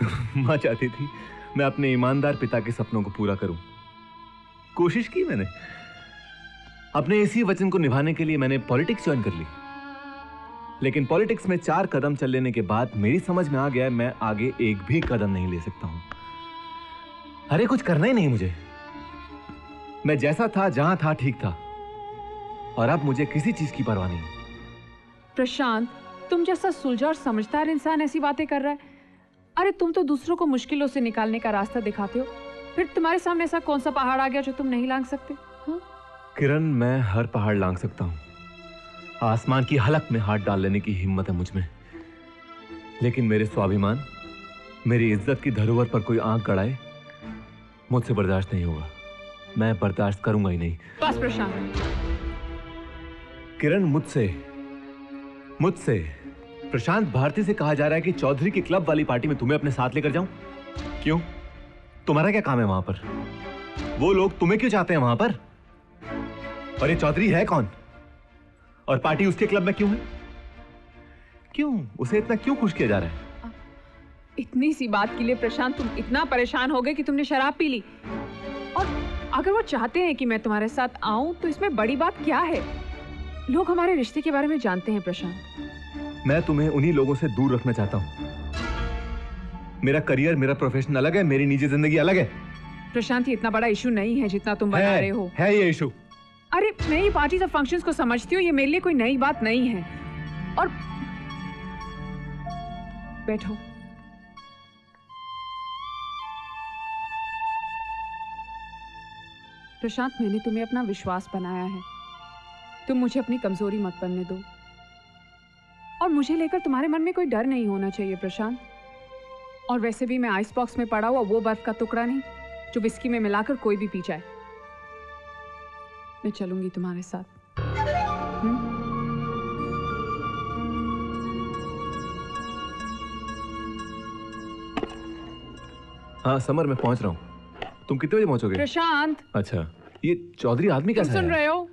माँ चाहती थी मैं अपने ईमानदार पिता के सपनों को पूरा करूँ। कोशिश की मैंने। अपने इसी वचन को निभाने के लिए मैंने पॉलिटिक्स ज्वाइन कर ली। लेकिन पॉलिटिक्स में चार कदम चल लेने के बाद मेरी समझ में आ गया मैं आगे एक भी कदम नहीं ले सकता हूँ। अरे कुछ करना ही नहीं मुझे। मैं जैसा था, जहाँ था, ठीक था। और अब मुझे किसी चीज़ की परवाह नहीं। प्रशांत तुम जैसा सुलझा और समझदार इंसान ऐसी बातें कर रहा है। अरे तुम तो दूसरों को मुश्किलों से निकालने का रास्ता दिखाते हो। फिर तुम्हारे सामने ऐसा कौन सा पहाड़ आ गया जो तुम नहीं लांग सकते? हाँ? किरण मैं हर पहाड़ लांग सकता हूँ। आसमान की हलक में हाथ डाल लेने की हिम्मत है मुझमें। लेकिन मेरे स्वाभिमान मेरी इज़्ज़त की धरोहर पर कोई आँख गड़ाए मुझसे बर्दाश्त नहीं होगा। मैं बर्दाश्त करूँगा ही नहीं। बस प्रशांत। किरण मुझसे मुझसे, प्रशांत भारती से कहा जा रहा है कि चौधरी की क्लब वाली पार्टी में तुम्हें अपने साथ लेकर जाऊँ। क्यों? तुम्हारा क्या काम है वहाँ पर? वो लोग तुम्हें क्यों चाहते हैं वहाँ पर? और ये चौधरी है कौन? और पार्टी उसके क्लब में क्यों है? क्यों? उसे इतना क्यों खुश किया जा रहा है? इतनी सी बात के लिए प्रशांत, तुम इतना परेशान हो गए कि तुमने शराब पी ली। और अगर वो चाहते हैं कि मैं तुम्हारे साथ आऊँ तो इसमें बड़ी बात क्या है? लोग हमारे रिश्ते के बारे में जानते हैं प्रशांत। मैं तुम्हें उन्हीं लोगों से दूर रखना चाहता हूँ। मेरा करियर मेरा प्रोफेशन अलग है मेरी निजी ज़िंदगी अलग है। प्रशांत ये इतना बड़ा इशू नहीं है जितना तुम बना रहे हो। है ये इशू अरे मैं ये पार्टीज़ और फ़ंक्शंस को समझती हूँ ये मेरे लिए कोई नई बात नहीं है। और बैठो। प्रशांत मैंने तुम्हें अपना विश्वास बनाया है। तुम मुझे अपनी कमज़ोरी मत बनने दो। और मुझे लेकर तुम्हारे मन में कोई डर नहीं होना चाहिए प्रशांत। और वैसे भी मैं आइस बॉक्स में पड़ा हुआ वो बर्फ़ का टुकड़ा नहीं जो विस्की में मिलाकर कोई भी पी जाए। मैं चलूँगी तुम्हारे साथ। हम्म? हाँ समर मैं पहुँच रहा हूँ। तुम कितने बजे पहुंचोगे? प्रशांत! अच्छा ये चौधरी आदमी कैसा सुन है? रहे हो?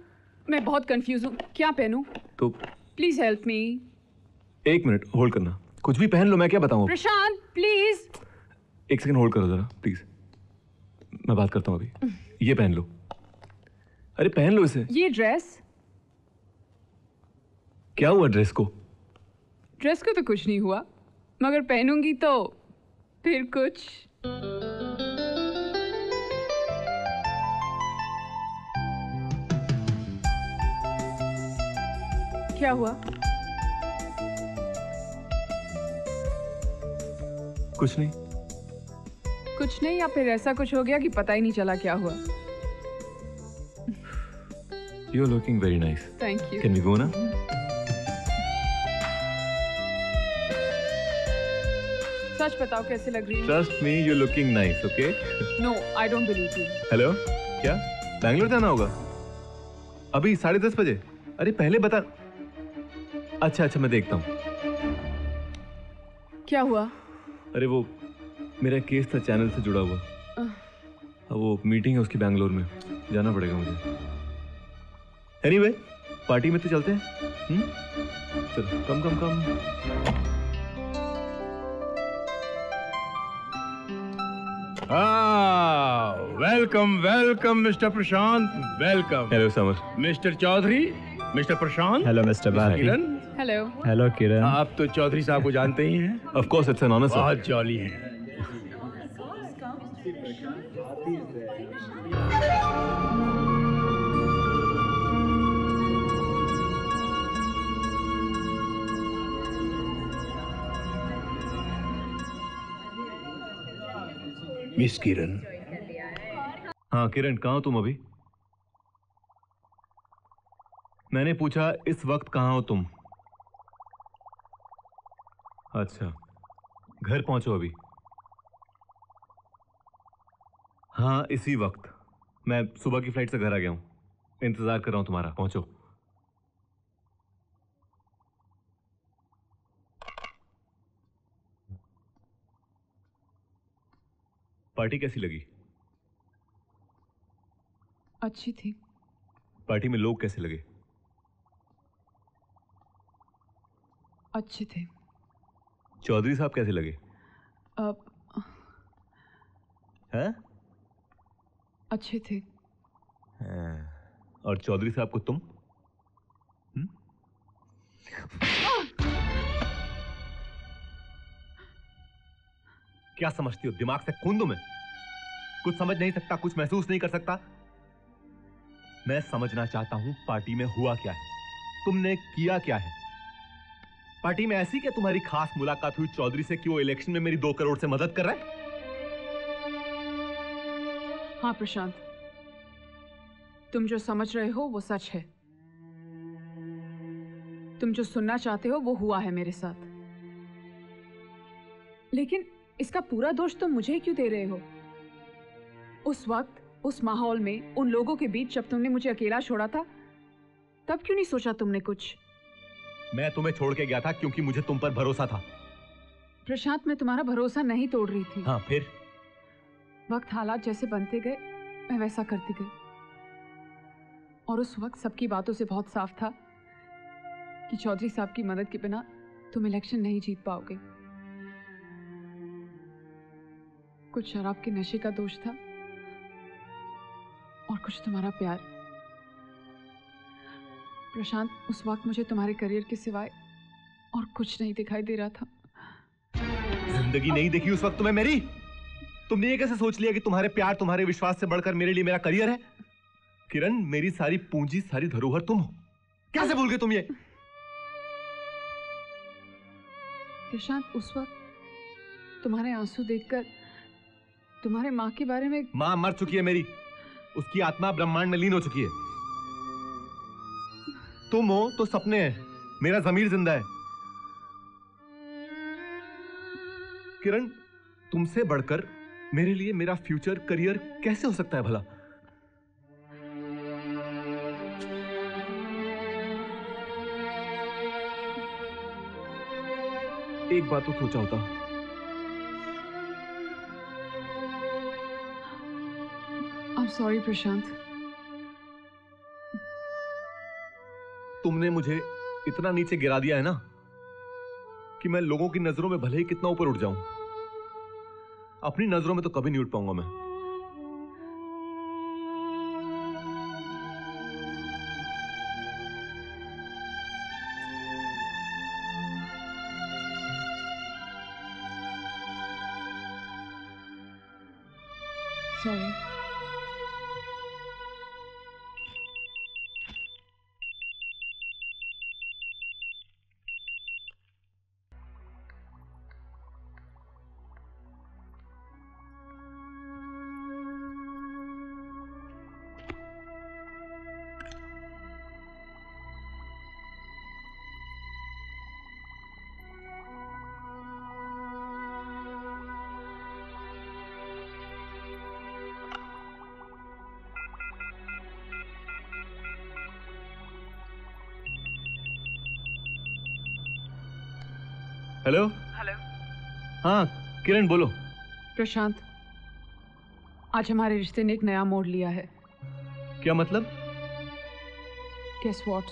मैं बहुत कंफ्यूज हूँ। क्या पहनूं? तो प्लीज़ हेल्प मी एक मिनट होल्ड करना। कुछ भी पहन लो मैं क्या बताऊँ? प्रशांत प्लीज़ एक सेकंड होल्ड करो जरा प्लीज़ मैं बात करता हूँ अभी। ये पहन लो। अरे पहन लो इसे। ये ड्रेस क्या हुआ ड्रेस को? ड्रेस को तो कुछ नहीं हुआ। मगर पहनूँगी तो फिर कुछ। क्या हुआ? कुछ नहीं। कुछ नहीं या फिर ऐसा कुछ हो गया कि पता ही नहीं चला क्या हुआ? You are looking very nice thank you can we go ना सच बताओ कैसे लग रही है? Trust me you looking nice okay no I don't believe you hello क्या? बैंगलोर जाना होगा? अभी साढ़े दस बजे। अरे पहले बता अच्छा अच्छा मैं देखता हूँ। क्या हुआ? अरे वो मेरा केस था चैनल से जुड़ा हुआ। अब वो मीटिंग है उसकी बैंगलोर में। जाना पड़ेगा मुझे। एनीवे पार्टी में तो चलते हैं। हम्म? चलो come come come welcome, welcome, Mr. Prashant. Welcome. Hello Samar mister Chaudhary mister Prashant hello mister Kiran hello hello Kiran आप तो चौधरी साहब को जानते ही हैं। Of course it's an honour sir बहुत जॉली हैं। मिस किरण हाँ किरण कहाँ हो तुम अभी? मैंने पूछा इस वक्त कहाँ हो तुम? अच्छा। घर पहुंचो अभी। हाँ इसी वक्त। मैं सुबह की फ़्लाइट से घर आ गया हूँ। इंतज़ार कर रहा हूँ तुम्हारा। पहुंचो। पार्टी कैसी लगी? अच्छी थी। पार्टी में लोग कैसे लगे? अच्छे थे। चौधरी साहब कैसे लगे? अब हैं? अच्छे थे। और चौधरी साहब को तुम? हम्म? क्या समझती हो? दिमाग से खून दो मैं? कुछ समझ नहीं सकता कुछ महसूस नहीं कर सकता। मैं समझना चाहता हूँ पार्टी में हुआ क्या है? तुमने किया क्या है? पार्टी में ऐसी क्या तुम्हारी खास मुलाकात हुई? चौधरी से कि वो इलेक्शन में मेरी दो करोड़ से मदद कर रहा है? हाँ प्रशांत। तुम जो समझ रहे हो, वो सच है। तुम जो सुनना चाहते हो, वो हुआ है मेरे साथ। लेकिन इसका पूरा दोष तुम मुझे क्यों दे रहे हो? उस वक्त, उस माहौल में, उन लोगों के बीच जब तुमने मुझे अकेला छोड़ा था, तब क्यों नहीं सोचा तुमने कुछ? मैं तुम्हें छोड़ के गया था क्योंकि मुझे तुम पर भरोसा था। प्रशांत मैं तुम्हारा भरोसा नहीं तोड़ रही थी। हाँ फिर? वक्त हालात जैसे बनते गए मैं वैसा करती गई। और उस वक्त सबकी बातों से बहुत साफ़ था कि चौधरी साहब की मदद के बिना तुम इलेक्शन नहीं जीत पाओगे। कुछ शराब के नशे का दोष था और कुछ तुम्हारा प्यार। प्रशांत उस वक्त मुझे तुम्हारे करियर के सिवाय और कुछ नहीं दिखाई दे रहा था। ज़िंदगी नहीं देखी उस वक्त तुम्हें मेरी? तुमने ये कैसे सोच लिया कि तुम्हारे प्यार तुम्हारे विश्वास से बढ़कर मेरे लिए मेरा करियर है? किरण मेरी सारी पूंजी सारी धरोहर तुम हो। कैसे भूल गए तुम ये? प्रशांत उस वक्त तुम्हारे आँसू देखकर तुम्हारे माँ के बारे में माँ मर चुकी है मेरी। उसकी आत्मा ब्रह्मांड में लीन हो चुकी है। तुम हो तो सपने हैं। मेरा जमीर ज़िंदा है। किरण, तुमसे बढ़कर मेरे लिए मेरा फ्यूचर करियर कैसे हो सकता है भला? एक बात तो सोचा होता। आई एम सॉरी तुमने मुझे इतना नीचे गिरा दिया है ना, कि मैं लोगों की नज़रों में भले ही कितना ऊपर उठ जाऊँ, अपनी नज़रों में तो कभी नहीं उठ पाऊँगा मैं। हेलो हेलो हाँ किरण बोलो। प्रशांत आज हमारे रिश्ते ने एक नया मोड़ लिया है। क्या मतलब? गेस व्हाट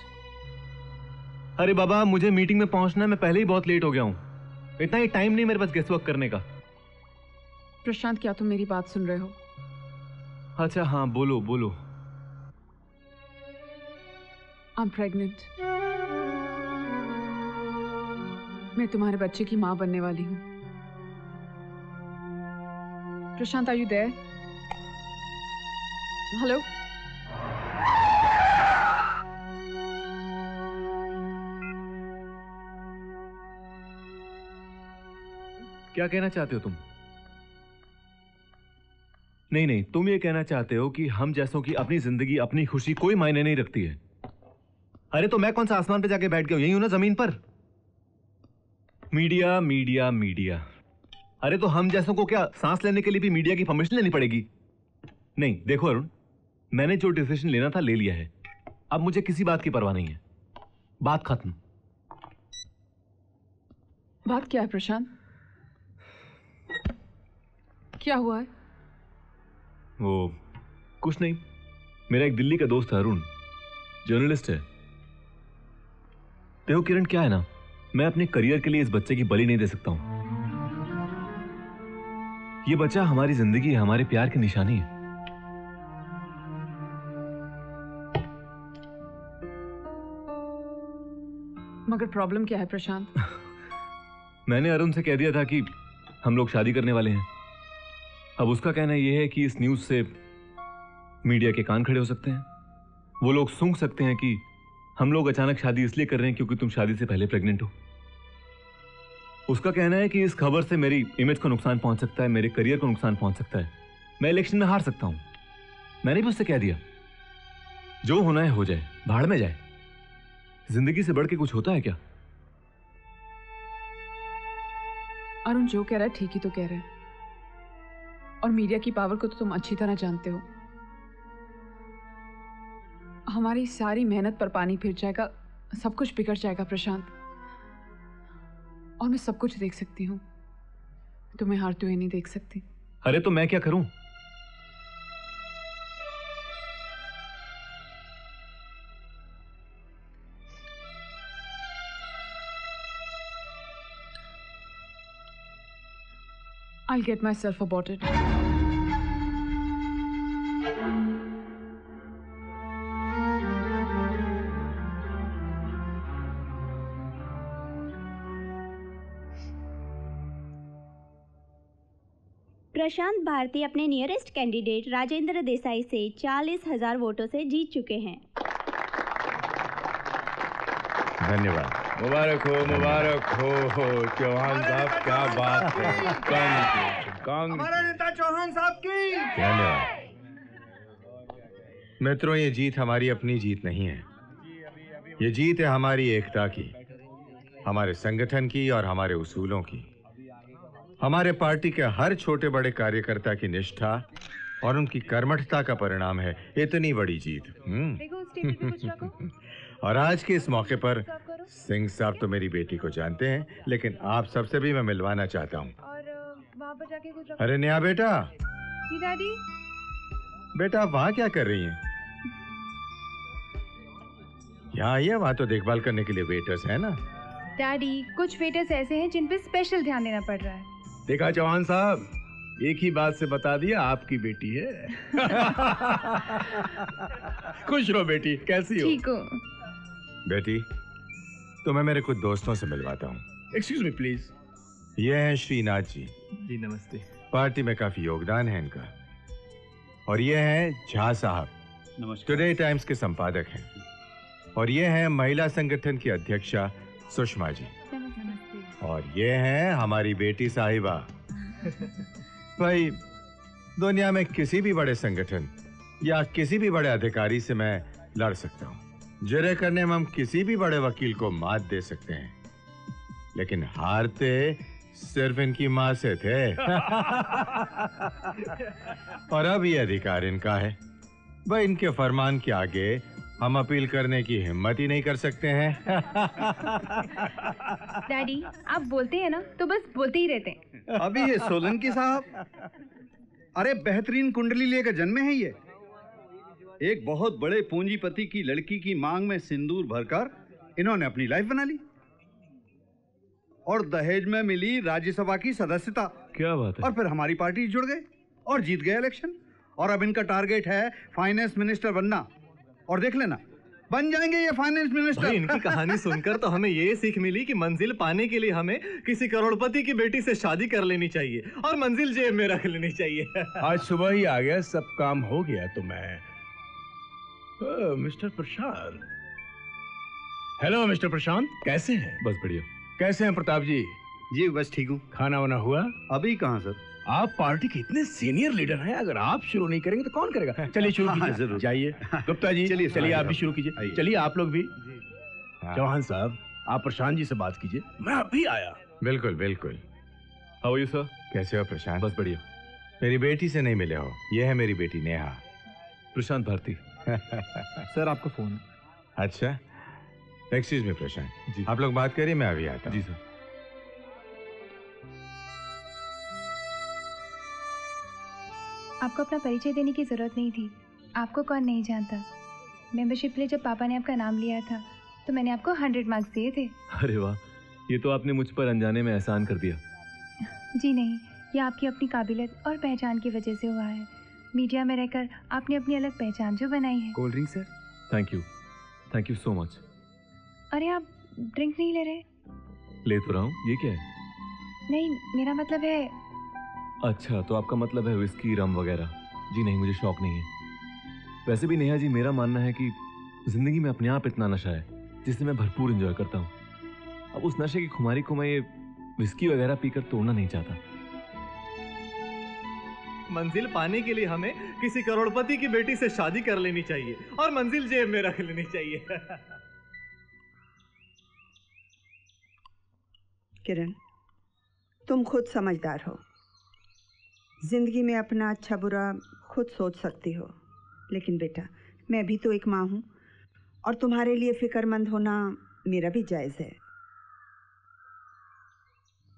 अरे बाबा मुझे मीटिंग में पहुँचना है मैं पहले ही बहुत लेट हो गया हूँ। इतना ही टाइम नहीं मेरे पास गेस्ट वर्क करने का। प्रशांत क्या तुम मेरी बात सुन रहे हो? अच्छा हाँ बोलो बोलो। आई एम प्रेग्नेंट मैं तुम्हारे बच्चे की माँ बनने वाली हूँ। Prashant are you there hello क्या कहना चाहते हो तुम? नहीं नहीं, तुम ये कहना चाहते हो कि हम जैसों की अपनी ज़िंदगी, अपनी खुशी कोई मायने नहीं रखती है। अरे तो मैं कौन सा आसमान पे जाके बैठ गया यही हूँ ना ज़मीन पर? Media media media. अरे तो हम जैसों को क्या सांस लेने के लिए भी मीडिया की परमिशन लेनी पड़ेगी? नहीं देखो अरुण मैंने जो डिसीज़न लेना था ले लिया है। अब मुझे किसी बात की परवाह नहीं है। बात खत्म। बात क्या है प्रशांत? क्या हुआ है? वो कुछ नहीं। मेरा एक दिल्ली का दोस्त है अरुण जर्नलिस्ट है। देखो किरण क्या है ना? मैं अपने करियर के लिए इस बच्चे की बलि नहीं दे सकता हूँ। ये बच्चा हमारी ज़िंदगी है हमारे प्यार की निशानी है। मगर प्रॉब्लम क्या है प्रशांत? मैंने अरुण से कह दिया था कि हम लोग शादी करने वाले हैं। अब उसका कहना यह है कि इस न्यूज़ से मीडिया के कान खड़े हो सकते हैं। वो लोग सूंघ सकते हैं कि हम लोग अचानक शादी इसलिए कर रहे हैं क्योंकि तुम शादी से पहले प्रेग्नेंट हो। उसका कहना है कि इस खबर से मेरी इमेज को नुकसान पहुँच सकता है, मेरे करियर को नुकसान पहुँच सकता है। मैं इलेक्शन में हार सकता हूँ। मैंने भी उससे कह दिया। जो होना है, हो जाए, भाड़ में जाए। ज़िंदगी से बढ़ के कुछ होता है क्या? अरुण जो कह रहा है, ठीक ही तो कह रहा है। और मीडिया की पावर को तो तुम अच्छी तरह जानते हो। हमारी सारी मेहनत पर पानी फिर जाएगा, सब कुछ बिगड़ जाएगा, प्रशांत। और मैं सब कुछ देख सकती हूँ। तुम्हें हारते हुए नहीं देख सकती। अरे तो मैं क्या करूँ? I'll get myself aborted. प्रशांत भारती अपने नियरेस्ट कैंडिडेट राजेंद्र देसाई से चालीस हज़ार वोटों से जीत चुके हैं। धन्यवाद। मुबारक हो मुबारक हो हो चौहान साहब क्या बात है. हमारा नेता चौहान साहब की। धन्यवाद। मित्रों ये जीत हमारी अपनी जीत नहीं है। ये जीत है हमारी एकता की हमारे संगठन की और हमारे उसूलों की। हमारे पार्टी के हर छोटे बड़े कार्यकर्ता की निष्ठा और उनकी कर्मठता का परिणाम है। इतनी बड़ी जीत हम्म। और आज के इस मौके पर सिंह साहब तो मेरी बेटी को जानते हैं लेकिन आप सबसे भी मैं मिलवाना चाहता हूँ। अरे नेहा बेटा। जी डैडी। बेटा आप वहाँ क्या कर रही हैं? यहाँ आइए वहाँ तो देखभाल करने के लिए वेटर्स है ना। डैडी कुछ वेटर्स ऐसे हैं जिन पे स्पेशल ध्यान देना पड़ रहा है। देखा चौहान साहब एक ही बात से बता दिया आपकी बेटी है। खुश रहो बेटी कैसी हो? ठीक हो। बेटी तुम्हें मेरे कुछ दोस्तों से मिलवाता हूँ। एक्सक्यूज मी प्लीज़ ये हैं श्रीनाथ जी। जी नमस्ते। पार्टी में काफ़ी योगदान है इनका। और ये हैं झा साहब। नमस्कार। टुडे टाइम्स के संपादक हैं। और ये हैं महिला संगठन की अध्यक्षा सुषमा जी। और ये हैं हमारी बेटी साहिबा। भाई दुनिया में किसी भी बड़े संगठन या किसी भी बड़े अधिकारी से मैं लड़ सकता हूँ। जिरे करने में हम किसी भी बड़े वकील को मात दे सकते हैं। लेकिन हारते सिर्फ़ इनकी माँ से थे। और अब ये अधिकार इनका है। भाई इनके फरमान के आगे हम अपील करने की हिम्मत ही नहीं कर सकते हैं। डैडी आप बोलते हैं ना तो बस बोलते ही रहते हैं। अभी ये सोलंकी साहब? अरे बेहतरीन कुंडली लेकर जन्मे हैं ये। एक बहुत बड़े पूंजीपति की लड़की की मांग में सिंदूर भरकर इन्होंने अपनी लाइफ बना ली। और दहेज में मिली राज्यसभा की सदस्यता। क्या बात है? और फिर हमारी पार्टी जुड़ गए और जीत गए इलेक्शन और अब इनका टारगेट है फाइनेंस मिनिस्टर बनना। और देख लेना बन जाएँगे ये फाइनेंस मिनिस्टर इनकी कहानी सुनकर तो हमें ये सीख मिली कि मंजिल पाने के लिए हमें किसी करोड़पति की बेटी से शादी कर लेनी चाहिए और मंजिल जेब में रख लेनी चाहिए। आज सुबह ही आ गया सब काम हो गया तो मैं ओ, mister Prashant. Hello mister Prashant कैसे हैं? बस बढ़िया। कैसे हैं प्रताप जी? जी बस ठीक हूँ। खाना वाना हुआ? अभी कहाँ सर? आप पार्टी के इतने सीनियर लीडर हैं अगर आप शुरू नहीं करेंगे तो कौन करेगा? चलिए शुरू हाँ, कीजिए। ज़रूर। जाइए। गुप्ता जी चलिए, चलिए आप भी शुरू कीजिए। चलिए आप लोग भी। हाँ। चौहान साहब आप प्रशांत जी से बात कीजिए। मैं अभी आया। बिल्कुल बिल्कुल। हाउ यू सर कैसे हो प्रशांत? बस बढ़िया। मेरी बेटी से नहीं मिले हो। ये है मेरी बेटी नेहा। प्रशांत भारती। सर आपका फ़ोन अच्छा। Excuse me Prashant. जी। आप लोग बात करिए मैं अभी आता हूँ। जी सर आपको अपना परिचय देने की ज़रूरत नहीं थी। आपको कौन नहीं जानता। मेंबरशिप के लिए जब पापा ने आपका नाम लिया था तो मैंने आपको हंड्रेड मार्क्स दिए थे। अरे वाह ये तो आपने मुझ पर अनजाने में एहसान कर दिया। जी नहीं ये आपकी अपनी काबिलियत और पहचान की वजह से हुआ है। मीडिया में रहकर आपने अपनी अलग पहचान जो बनाई है। Cold drink sir thank you thank you so much अरे आप ड्रिंक नहीं ले रहे? ले तो रहा हूँ ये क्या है? नहीं मेरा मतलब है अच्छा तो आपका मतलब है विस्की रम वगैरह? जी नहीं मुझे शौक नहीं है। वैसे भी नेहा जी मेरा मानना है कि ज़िंदगी में अपने आप इतना नशा है जिससे मैं भरपूर इंजॉय करता हूँ। अब उस नशे की खुमारी को मैं ये विस्की वगैरह पीकर तोड़ना नहीं चाहता। मंजिल पाने के लिए हमें किसी करोड़पति की बेटी से शादी कर लेनी चाहिए और मंजिल जेब में रख लेनी चाहिए। किरण तुम खुद समझदार हो। ज़िंदगी में अपना अच्छा बुरा खुद सोच सकती हो। लेकिन बेटा, मैं भी तो एक माँ हूँ और तुम्हारे लिए फिक्रमंद होना मेरा भी जायज़ है।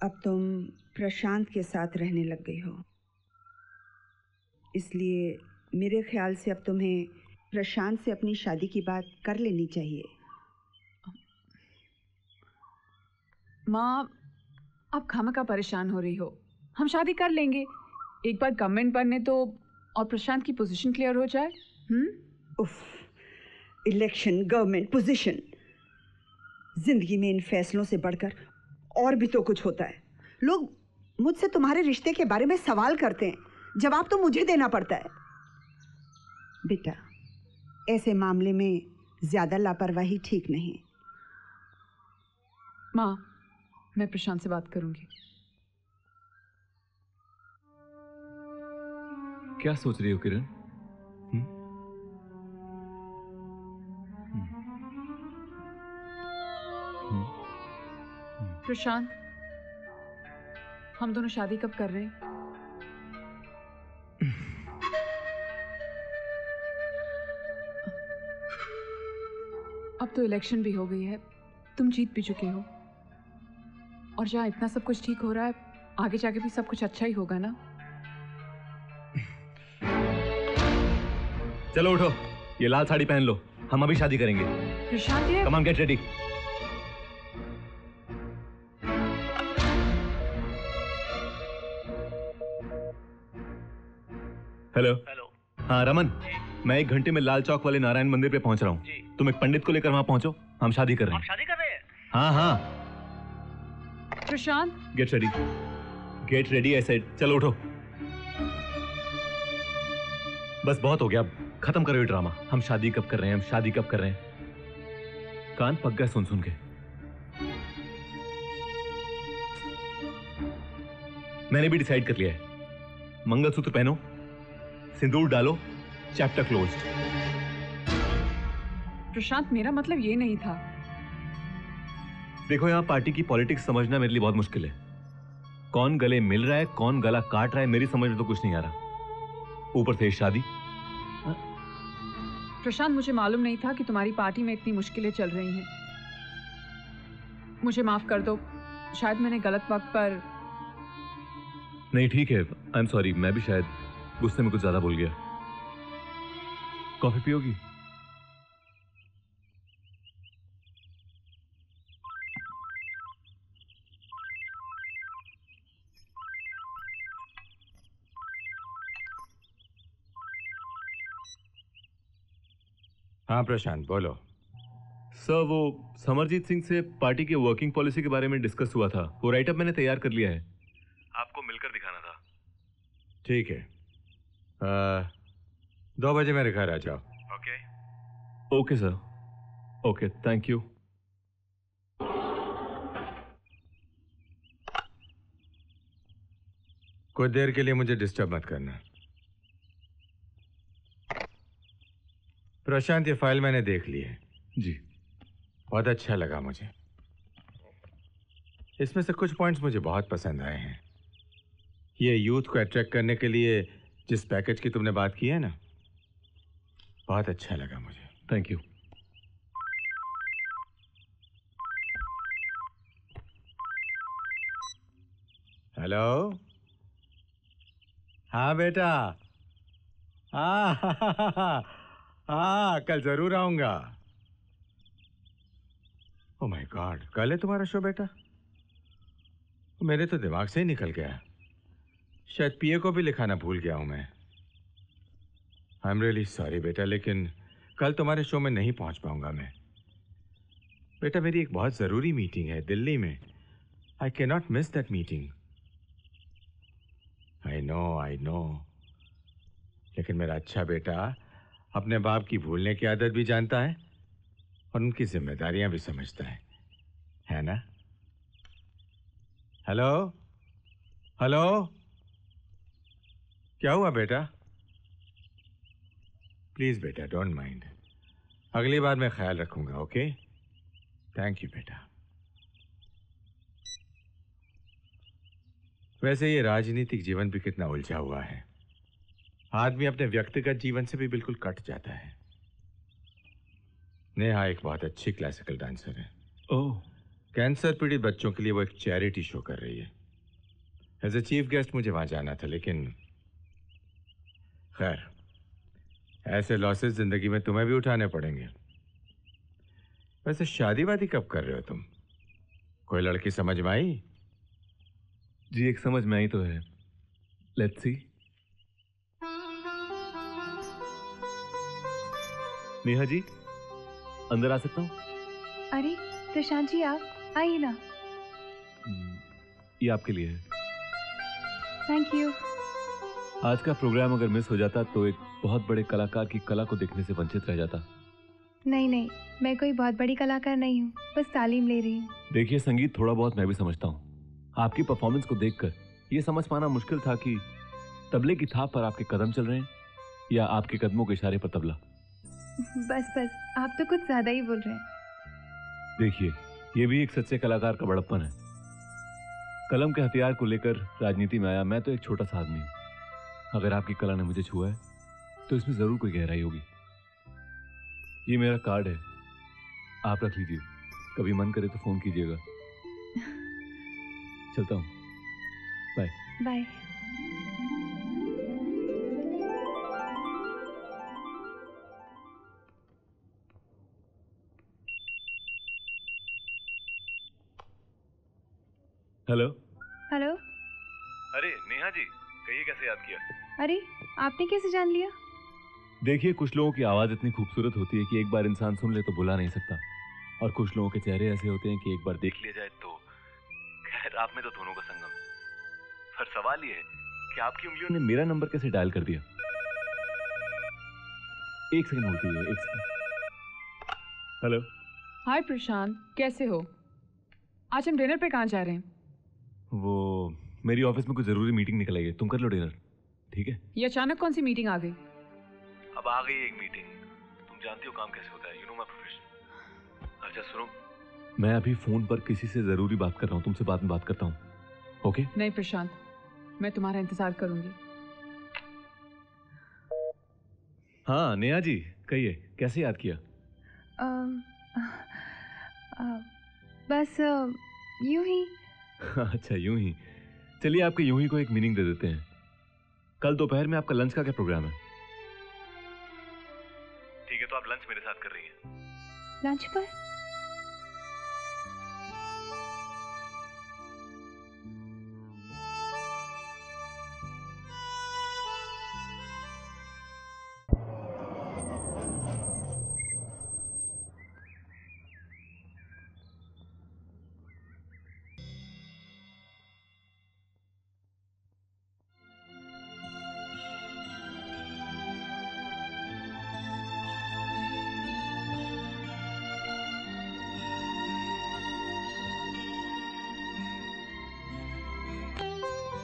अब तुम प्रशांत के साथ रहने लग गई हो। इसलिए मेरे ख्याल से अब तुम्हें प्रशांत से अपनी शादी की बात कर लेनी चाहिए। माँ, आप खामा का परेशान हो रही हो। हम शादी कर लेंगे। एक बार गवर्नमेंट बनने तो और प्रशांत की पोजीशन क्लियर हो जाए? हम्म? उफ इलेक्शन गवर्नमेंट पोजीशन ज़िंदगी में इन फैसलों से बढ़कर और भी तो कुछ होता है। लोग मुझसे तुम्हारे रिश्ते के बारे में सवाल करते हैं। जवाब तो मुझे देना पड़ता है। बेटा ऐसे मामले में ज़्यादा लापरवाही ठीक नहीं। माँ मैं प्रशांत से बात करूँगी। क्या सोच रही हो किरण? प्रशांत, हम दोनों शादी कब कर रहे हैं? अब तो इलेक्शन भी हो गई है। तुम जीत भी चुके हो। और जहाँ इतना सब कुछ ठीक हो रहा है, आगे जाके भी सब कुछ अच्छा ही होगा ना? चलो उठो। ये लाल साड़ी पहन लो। हम अभी शादी करेंगे। प्रशांत ये come on get ready hello hello हाँ रमन। मैं एक घंटे में लाल चौक वाले नारायण मंदिर पे पहुँच रहा हूँ। तुम एक पंडित को लेकर वहाँ पहुंचो। हम शादी कर रहे हैं। शादी कर रहे हैं? हाँ हाँ। Prashant. Get ready get ready ऐसे। चलो उठो। बस बहुत हो गया अब। खत्म करो ये ड्रामा। हम शादी कब कर रहे हैं? हम शादी कब कर रहे हैं? कान पक गए सुन सुन के। मैंने भी डिसाइड कर लिया है। मंगलसूत्र पहनो सिंदूर डालो चैप्टर क्लोज प्रशांत मेरा मतलब ये नहीं था। देखो यहाँ पार्टी की पॉलिटिक्स समझना मेरे लिए बहुत मुश्किल है। कौन गले मिल रहा है कौन गला काट रहा है मेरी समझ में तो कुछ नहीं आ रहा। ऊपर से शादी। प्रशांत, मुझे मालूम नहीं था कि तुम्हारी पार्टी में इतनी मुश्किलें चल रही हैं। मुझे माफ़ कर दो। शायद मैंने गलत वक्त पर नहीं, ठीक है। आई एम सॉरी मैं भी शायद गुस्से में कुछ ज़्यादा बोल गया। कॉफ़ी पियोगी? हाँ प्रशांत बोलो। सर वो समरजीत सिंह से पार्टी की वर्किंग पॉलिसी के बारे में डिस्कस हुआ था। वो राइटअप मैंने तैयार कर लिया है। आपको मिलकर दिखाना था। ठीक है। आ, दो बजे मेरे घर आ जाओ। Okay. Okay sir. Okay thank you कुछ देर के लिए मुझे डिस्टर्ब मत करना। प्रशांत ये फ़ाइल मैंने देख ली है। जी। बहुत अच्छा लगा मुझे। इसमें से कुछ पॉइंट्स मुझे बहुत पसंद आए हैं। ये यूथ को अट्रैक्ट करने के लिए जिस पैकेज की तुमने बात की है ना बहुत अच्छा लगा मुझे। थैंक यू हेलो हाँ बेटा। हाँ। हाँ कल ज़रूर आऊँगा। ओ माय गॉड कल है तुम्हारा शो बेटा? मेरे तो दिमाग से ही निकल गया शायद पीए को भी लिखाना भूल गया हूँ मैं। आई एम रियली सॉरी बेटा, लेकिन कल तुम्हारे शो में नहीं पहुँच पाऊँगा मैं। बेटा, मेरी एक बहुत ज़रूरी मीटिंग है दिल्ली में। I can not miss that meeting I know I know लेकिन मेरा अच्छा बेटा अपने बाप की भूलने की आदत भी जानता है और उनकी जिम्मेदारियाँ भी समझता है। है ना? हेलो? हेलो? क्या हुआ बेटा? प्लीज़ बेटा, डोंट माइंड। अगली बार मैं ख्याल रखूँगा, ओके? थैंक यू बेटा। वैसे ये राजनीतिक जीवन भी कितना उलझा हुआ है। आदमी अपने व्यक्तिगत जीवन से भी बिल्कुल कट जाता है। नेहा एक बहुत अच्छी क्लासिकल डांसर है। ओह। कैंसर पीड़ित बच्चों के लिए वो एक चैरिटी शो कर रही है। एज ए चीफ गेस्ट मुझे वहाँ जाना था लेकिन खैर ऐसे लॉसेस ज़िंदगी में तुम्हें भी उठाने पड़ेंगे। वैसे शादी वादी कब कर रहे हो तुम? कोई लड़की समझ में आई? जी एक समझ में आई तो है। लेट्स सी नेहा जी अंदर आ सकता हूँ? अरे प्रशांत जी आप आइए ना। ये आपके लिए है। थैंक यू आज का प्रोग्राम अगर मिस हो जाता तो एक बहुत बड़े कलाकार की कला को देखने से वंचित रह जाता। नहीं नहीं मैं कोई बहुत बड़ी कलाकार नहीं हूँ बस तालीम ले रही हूँ। देखिए संगीत थोड़ा बहुत मैं भी समझता हूँ। आपकी परफॉर्मेंस को देखकर ये समझ पाना मुश्किल था कि तबले की थाप पर आपके कदम चल रहे हैं या आपके कदमों के इशारे पर तबला। बस बस आप तो कुछ ज़्यादा ही बोल रहे हैं। देखिए ये भी एक सच्चे कलाकार का बड़प्पन है। कलम के हथियार को लेकर राजनीति में आया मैं तो एक छोटा सा आदमी हूँ। अगर आपकी कला ने मुझे छुआ है तो इसमें ज़रूर कोई गहराई होगी। ये मेरा कार्ड है। आप रख लीजिए। कभी मन करे तो फ़ोन कीजिएगा। चलता हूँ। बाय। बाय। हेलो। हेलो। अरे नेहा जी कहिए कैसे याद किया? अरे आपने कैसे जान लिया? देखिए कुछ लोगों की आवाज़ इतनी खूबसूरत होती है कि एक बार इंसान सुन ले तो भुला नहीं सकता। और कुछ लोगों के चेहरे ऐसे होते हैं कि एक बार देख लिया जाए तो खैर आप में तो दोनों का संगम है। पर सवाल ये है कि आपकी उंगलियों ने मेरा नंबर कैसे डायल कर दिया? एक सेकंड होल्ड कीजिए एक सेकंड। हेलो। हाय प्रशांत कैसे हो? आज हम डिनर पे कहाँ जा रहे हैं? वो मेरी ऑफ़िस में कुछ ज़रूरी मीटिंग निकल आई है। तुम कर लो डिनर ठीक है? ये अचानक कौन सी मीटिंग आ गई? अब आ गई एक मीटिंग। तुम जानती हो काम कैसे होता है यू नो माय प्रोफेशन अच्छा सुनो। मैं अभी फ़ोन पर किसी से ज़रूरी बात कर रहा हूँ तुमसे बाद में बात करता हूँ ओके? नहीं प्रशांत मैं तुम्हारा इंतज़ार करूँगी। हाँ नेहा जी कहिए कैसे याद किया? अम, अ, बस अ, यूँ ही अच्छा यूँ ही। चलिए आपके यूँ ही को एक मीनिंग दे देते हैं। कल दोपहर में आपका लंच का क्या प्रोग्राम है? ठीक है तो आप लंच मेरे साथ कर रही हैं। लंच पर?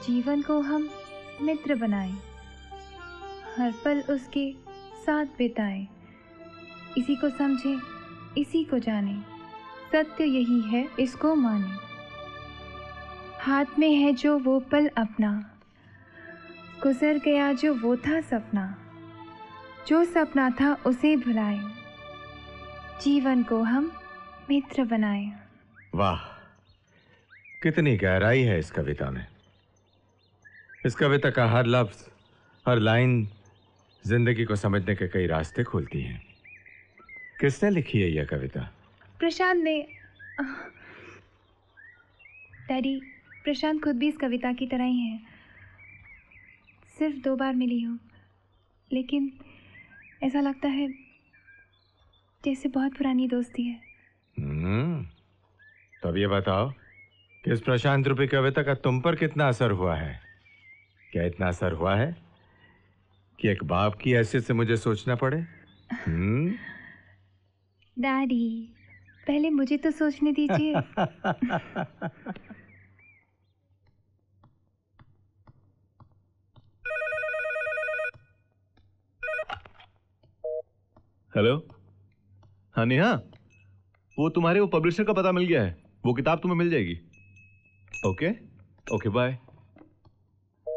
जीवन को हम मित्र बनाएँ। हर पल उसके साथ बिताएँ। इसी को समझें, इसी को जानें। सत्य यही है, इसको माने। हाथ में है जो वो पल अपना। गुजर गया जो वो था सपना। जो सपना था उसे भुलाएँ। जीवन को हम मित्र बनाएँ। वाह, कितनी गहराई है इस कविता में। इस कविता का हर लफ्ज हर लाइन ज़िंदगी को समझने के कई रास्ते खोलती हैं। किसने लिखी है यह कविता? प्रशांत ने डैडी प्रशांत खुद भी इस कविता की तरह ही है। सिर्फ़ दो बार मिली हूँ लेकिन ऐसा लगता है जैसे बहुत पुरानी दोस्ती है। हम्म तो ये बताओ कि इस प्रशांत रूपी कविता का तुम पर कितना असर हुआ है? क्या इतना असर हुआ है कि एक बाप की हैसियत से मुझे सोचना पड़े? हम्म? डैडी पहले मुझे तो सोचने दीजिए। हेलो? हाँ नेहा? वो तुम्हारे वो पब्लिशर का पता मिल गया है। वो किताब तुम्हें मिल जाएगी। ओके? Okay bye.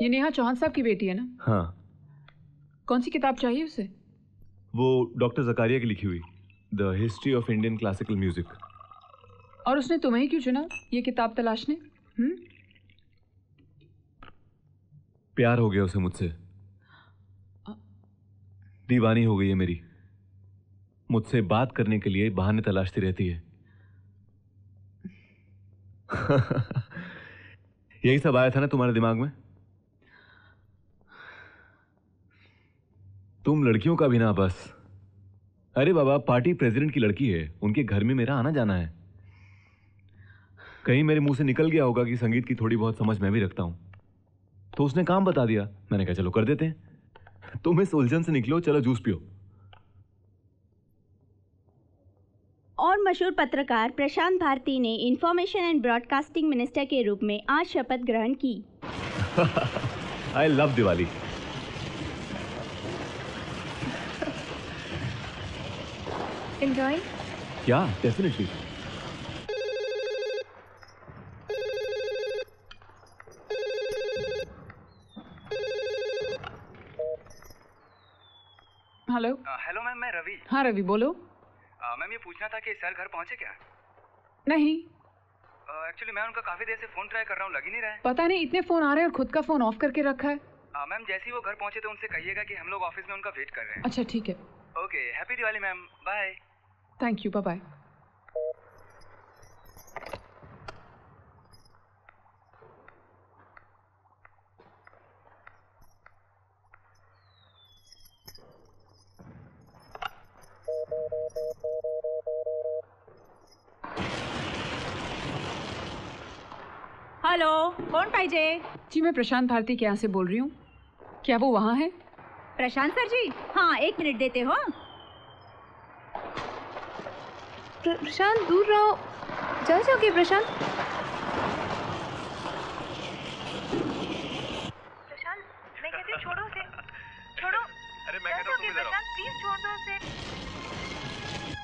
ये नेहा चौहान साहब की बेटी है ना? हाँ। कौन सी किताब चाहिए उसे? वो डॉक्टर जकारिया की लिखी हुई the history of Indian classical music और उसने तुम्हें ही क्यों चुना ये किताब तलाशने? हम्म? प्यार हो गया उसे मुझसे। दीवानी हो गई है मेरी। मुझसे बात करने के लिए बहाने तलाशती रहती है। यही सब आया था ना तुम्हारे दिमाग में? तुम लड़कियों का भी ना बस। अरे बाबा पार्टी प्रेसिडेंट की लड़की है। उनके घर में मेरा आना जाना है। कहीं मेरे मुँह से निकल गया होगा कि संगीत की थोड़ी बहुत समझ मैं भी रखता हूँ। तो उसने काम बता दिया। मैंने कहा चलो कर देते हैं। तुम इस उलझन से निकलो चलो जूस पियो। और मशहूर पत्रकार प्रशांत भारती ने इंफॉर्मेशन एंड ब्रॉडकास्टिंग मिनिस्टर के रूप में आज शपथ ग्रहण की। आई लव दिवाली एंजॉय क्या डेफिनेटली हेलो हेलो मैम मैं रवि। हाँ रवि बोलो। मैम ये पूछना था कि सर घर पहुँचे क्या? नहीं। एक्चुअली मैं उनका काफ़ी देर से फ़ोन ट्राई कर रहा हूँ लग ही नहीं रहा है। पता नहीं इतने फ़ोन आ रहे हैं और खुद का फ़ोन ऑफ़ करके रखा है। मैम जैसे ही वो घर पहुँचे तो उनसे कहिएगा कि हम लोग ऑफ़िस में उनका वेट कर रहे हैं। अच्छा ठीक है। Okay happy Diwali ma'am bye thank you bye bye hello कोण पाहिजे जी मैं प्रशांत भारती के यहाँ से बोल रही हूँ। क्या वो वहाँ है? प्रशांत सर जी? हाँ एक मिनट देते हो प्र- प्रशांत दूर रहो। जा जाओगे प्रशांत। प्रशांत मैं कहती हूँ छोड़ो उसे। छोड़ो। अरे जा जाओगे प्रशांत प्लीज़ छोड़ दो उसे।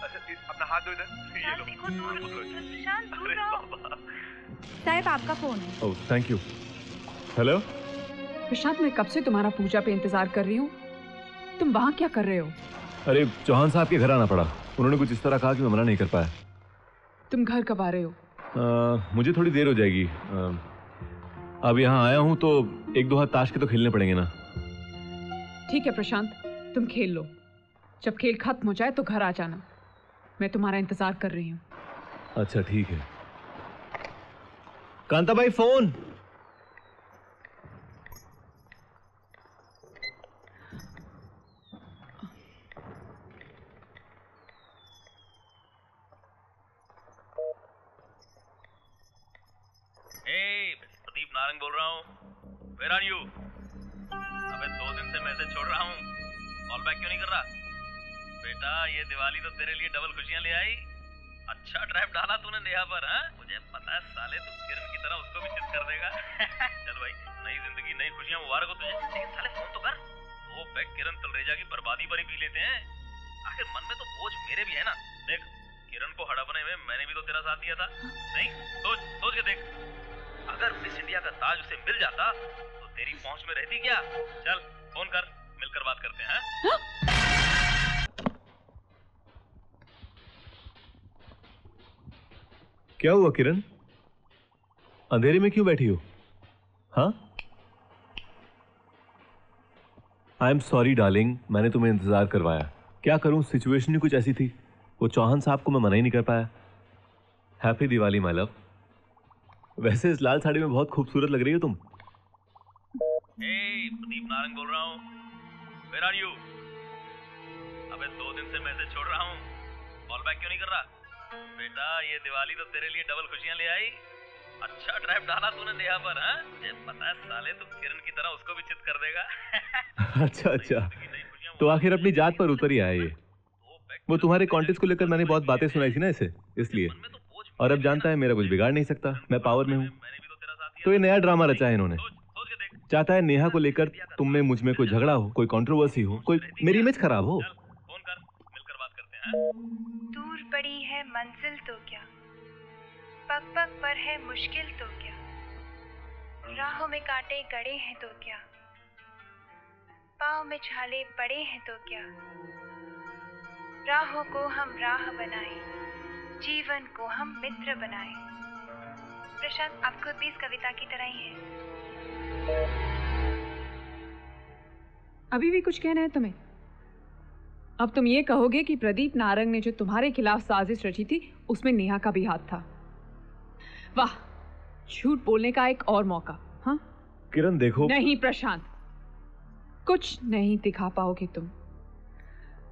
अच्छा अपना हाथ दो इधर। ये लो। देखो दूर प्रशांत दूर रहो। साहब आपका फ़ोन है। Oh thank you hello Prashant मैं कब से तुम्हारा पूजा पे इंतज़ार कर रही हूँ? तुम वहाँ क्या कर रहे हो? अरे चौहान साहब के घर आना पड़ा। उन्होंने कुछ इस तरह कहा कि मैं मना नहीं कर पाया। तुम घर कब आ रहे हो? अ, मुझे थोड़ी देर हो जाएगी। अ, अब यहाँ आया हूँ तो एक दो हाथ ताश के तो खेलने पड़ेंगे ना। ठीक है प्रशांत तुम खेल लो। जब खेल खत्म हो जाए तो घर आ जाना। मैं तुम्हारा इंतज़ार कर रही हूँ। अच्छा ठीक है। कांता भाई फ़ोन ए प्रदीप बोल रहा हूँ। वेर आर यू अबे दो दिन से मैसेज छोड़ रहा हूँ। कॉल बैक क्यों नहीं कर रहा? बेटा, ये दिवाली तो तेरे लिए डबल खुशियाँ ले आई। अच्छा ड्राइव डाला तूने नेहा पर हाँ? मुझे पता है साले तू किरण की तरह उसको भी चित कर देगा। चल भाई, नई ज़िंदगी, नई खुशियाँ, मुबारक हो तुझे। लेकिन साले फ़ोन तो कर। तो बैग किरण तलरेजा की बर्बादी पर ही पी लेते हैं। आखिर मन में तो बोझ मेरे भी है ना। देख, किरण को हड़पने में मैंने भी तो तेरा साथ दिया था। नहीं, सोच सोच के देख। अगर मिस इंडिया का ताज उसे मिल जाता तो तेरी पहुँच में रहती क्या? चल फ़ोन कर मिलकर बात करते हैं हाँ? क्या हुआ किरण? अंधेरे में क्यों बैठी हो? हाँ? आई एम सॉरी डार्लिंग मैंने तुम्हें इंतज़ार करवाया। क्या करूँ? सिचुएशन ही कुछ ऐसी थी। वो चौहान साहब को मैं मना ही नहीं कर पाया। हैप्पी दिवाली माय लव वैसे इस लाल साड़ी में बहुत खूबसूरत लग रही हो तुम। ए प्रदीप नारंग बोल रहा हूँ। वेर आर यू अबे दो दिन से मैसेज छोड़ रहा हूँ। कॉल बैक क्यों नहीं कर रहा? बेटा ये दिवाली तो तेरे लिए डबल खुशियाँ ले आई। अच्छा ड्राइव डाला तूने नेहा पर हाँ? मुझे पता है साले तू किरण की तरह उसको भी चित कर देगा। अच्छा अच्छा। तो आखिर अपनी जात पर उतर ही आया ये। वो तुम्हारे कॉन्टेस्ट को लेकर मैंने बहुत बातें सुनाई थी ना इसे इसलिए। और अब जानता है मेरा कुछ बिगाड़ नहीं सकता। मैं पावर में हूँ। तो ये नया ड्रामा रचा है इन्होंने। चाहता है नेहा को लेकर तुम में मुझमें कोई झगड़ा हो, कोई कंट्रोवर्सी हो, कोई मेरी इमेज खराब हो। दूर पड़ी है मंजिल तो क्या? पग पग पर है मुश्किल तो क्या? राहों में कांटे गड़े हैं तो क्या? पाँव में छाले पड़े हैं तो क्या? राहों को हम राह बनाए। जीवन को हम मित्र बनाए। प्रशांत आपको भी इस कविता की तरह ही है। अभी भी कुछ कहना है तुम्हें? अब तुम ये कहोगे कि प्रदीप नारंग ने जो तुम्हारे खिलाफ साजिश रची थी उसमें नेहा का भी हाथ था। वाह झूठ बोलने का एक और मौका हाँ? किरण देखो। नहीं प्रशांत कुछ नहीं दिखा पाओगे तुम।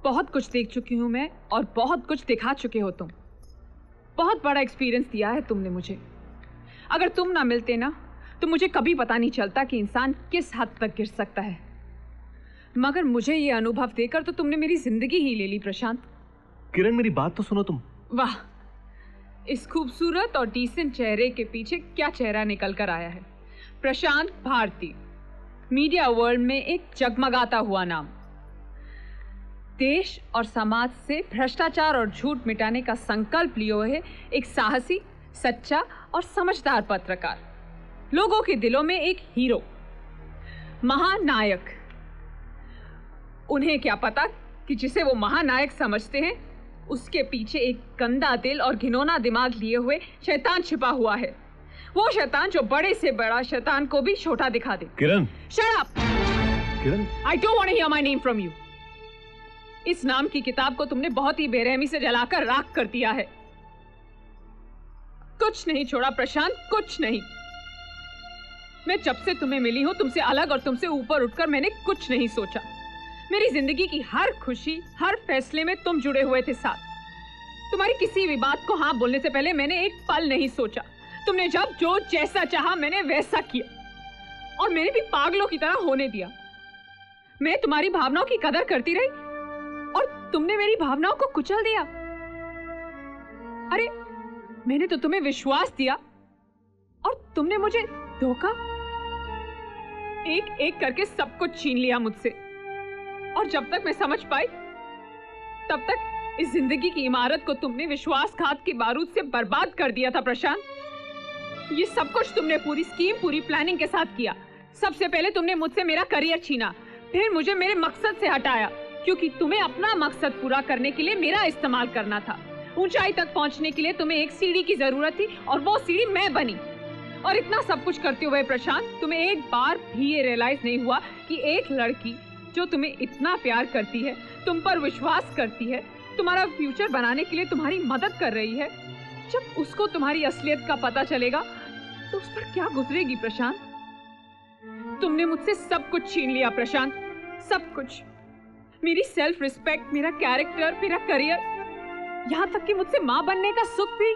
बहुत कुछ देख चुकी हूँ मैं और बहुत कुछ दिखा चुके हो तुम। बहुत बड़ा एक्सपीरियंस दिया है तुमने मुझे। अगर तुम ना मिलते ना तो मुझे कभी पता नहीं चलता कि इंसान किस हद तक गिर सकता है। मगर मुझे ये अनुभव देकर तो तुमने मेरी ज़िंदगी ही ले ली प्रशांत। किरण मेरी बात तो सुनो तुम। वाह इस खूबसूरत और डिसेंट चेहरे के पीछे क्या चेहरा निकल कर आया है? प्रशांत भारती मीडिया वर्ल्ड में एक जगमगाता हुआ नाम। देश और समाज से भ्रष्टाचार और झूठ मिटाने का संकल्प लिए हुए एक साहसी सच्चा और समझदार पत्रकार। लोगों के दिलों में एक हीरो महानायक। उन्हें क्या पता कि जिसे वो महानायक समझते हैं उसके पीछे एक गंदा दिल और घिनौना दिमाग लिए हुए शैतान छिपा हुआ है। वो शैतान जो बड़े से बड़ा शैतान को भी छोटा दिखा दे। किरण। Up! Kiran. I don't want to hear my name from you. इस नाम की किताब को तुमने बहुत ही बेरहमी से जलाकर राख कर दिया है। कुछ नहीं छोड़ा प्रशांत, कुछ नहीं। मैं जब से तुम्हें मिली हूँ, तुमसे अलग और तुमसे ऊपर उठकर मैंने कुछ नहीं सोचा। मेरी ज़िंदगी की हर खुशी, हर फैसले में तुम जुड़े हुए थे साथ। तुम्हारी किसी भी बात को हाँ बोलने से पहले मैंने एक पल नहीं सोचा। तुमने जब जो जैसा चाहा मैंने वैसा किया। और मैंने भी पागलों की तरह होने दिया। मैं तुम्हारी भावनाओं की कदर करती रही तुमने मेरी भावनाओं को कुचल दिया। अरे, मैंने तो तुम्हें विश्वास दिया। और तुमने मुझे धोखा? एक एक करके सब कुछ छीन लिया मुझसे। और जब तक मैं समझ पाई, तब तक इस ज़िंदगी की इमारत को तुमने विश्वासघात के बारूद से बर्बाद कर दिया था, प्रशांत। ये सब कुछ तुमने पूरी स्कीम, पूरी प्लानिंग के साथ किया। सबसे पहले तुमने मुझसे मेरा करियर छीना, फिर मुझे मेरे मकसद से हटाया। क्योंकि तुम्हें अपना मकसद पूरा करने के लिए मेरा इस्तेमाल करना था। ऊंचाई तक पहुँचने के लिए तुम्हें एक सीढ़ी की ज़रूरत थी और वो सीढ़ी मैं बनी। और इतना सब कुछ करते हुए प्रशांत, तुम्हें एक बार भी ये रियलाइज़ नहीं हुआ कि एक लड़की जो तुम्हें इतना प्यार करती है, तुम पर विश्वास करती है, तुम्हारा फ्यूचर बनाने के लिए तुम्हारी मदद कर रही है। जब उसको तुम्हारी असलियत का पता चलेगा तो उस पर क्या गुजरेगी प्रशांत? तुमने मुझसे सब कुछ छीन लिया प्रशांत, सब कुछ। मेरी सेल्फ रिस्पेक्ट मेरा कैरेक्टर मेरा करियर यहाँ तक कि मुझसे माँ बनने का सुख भी।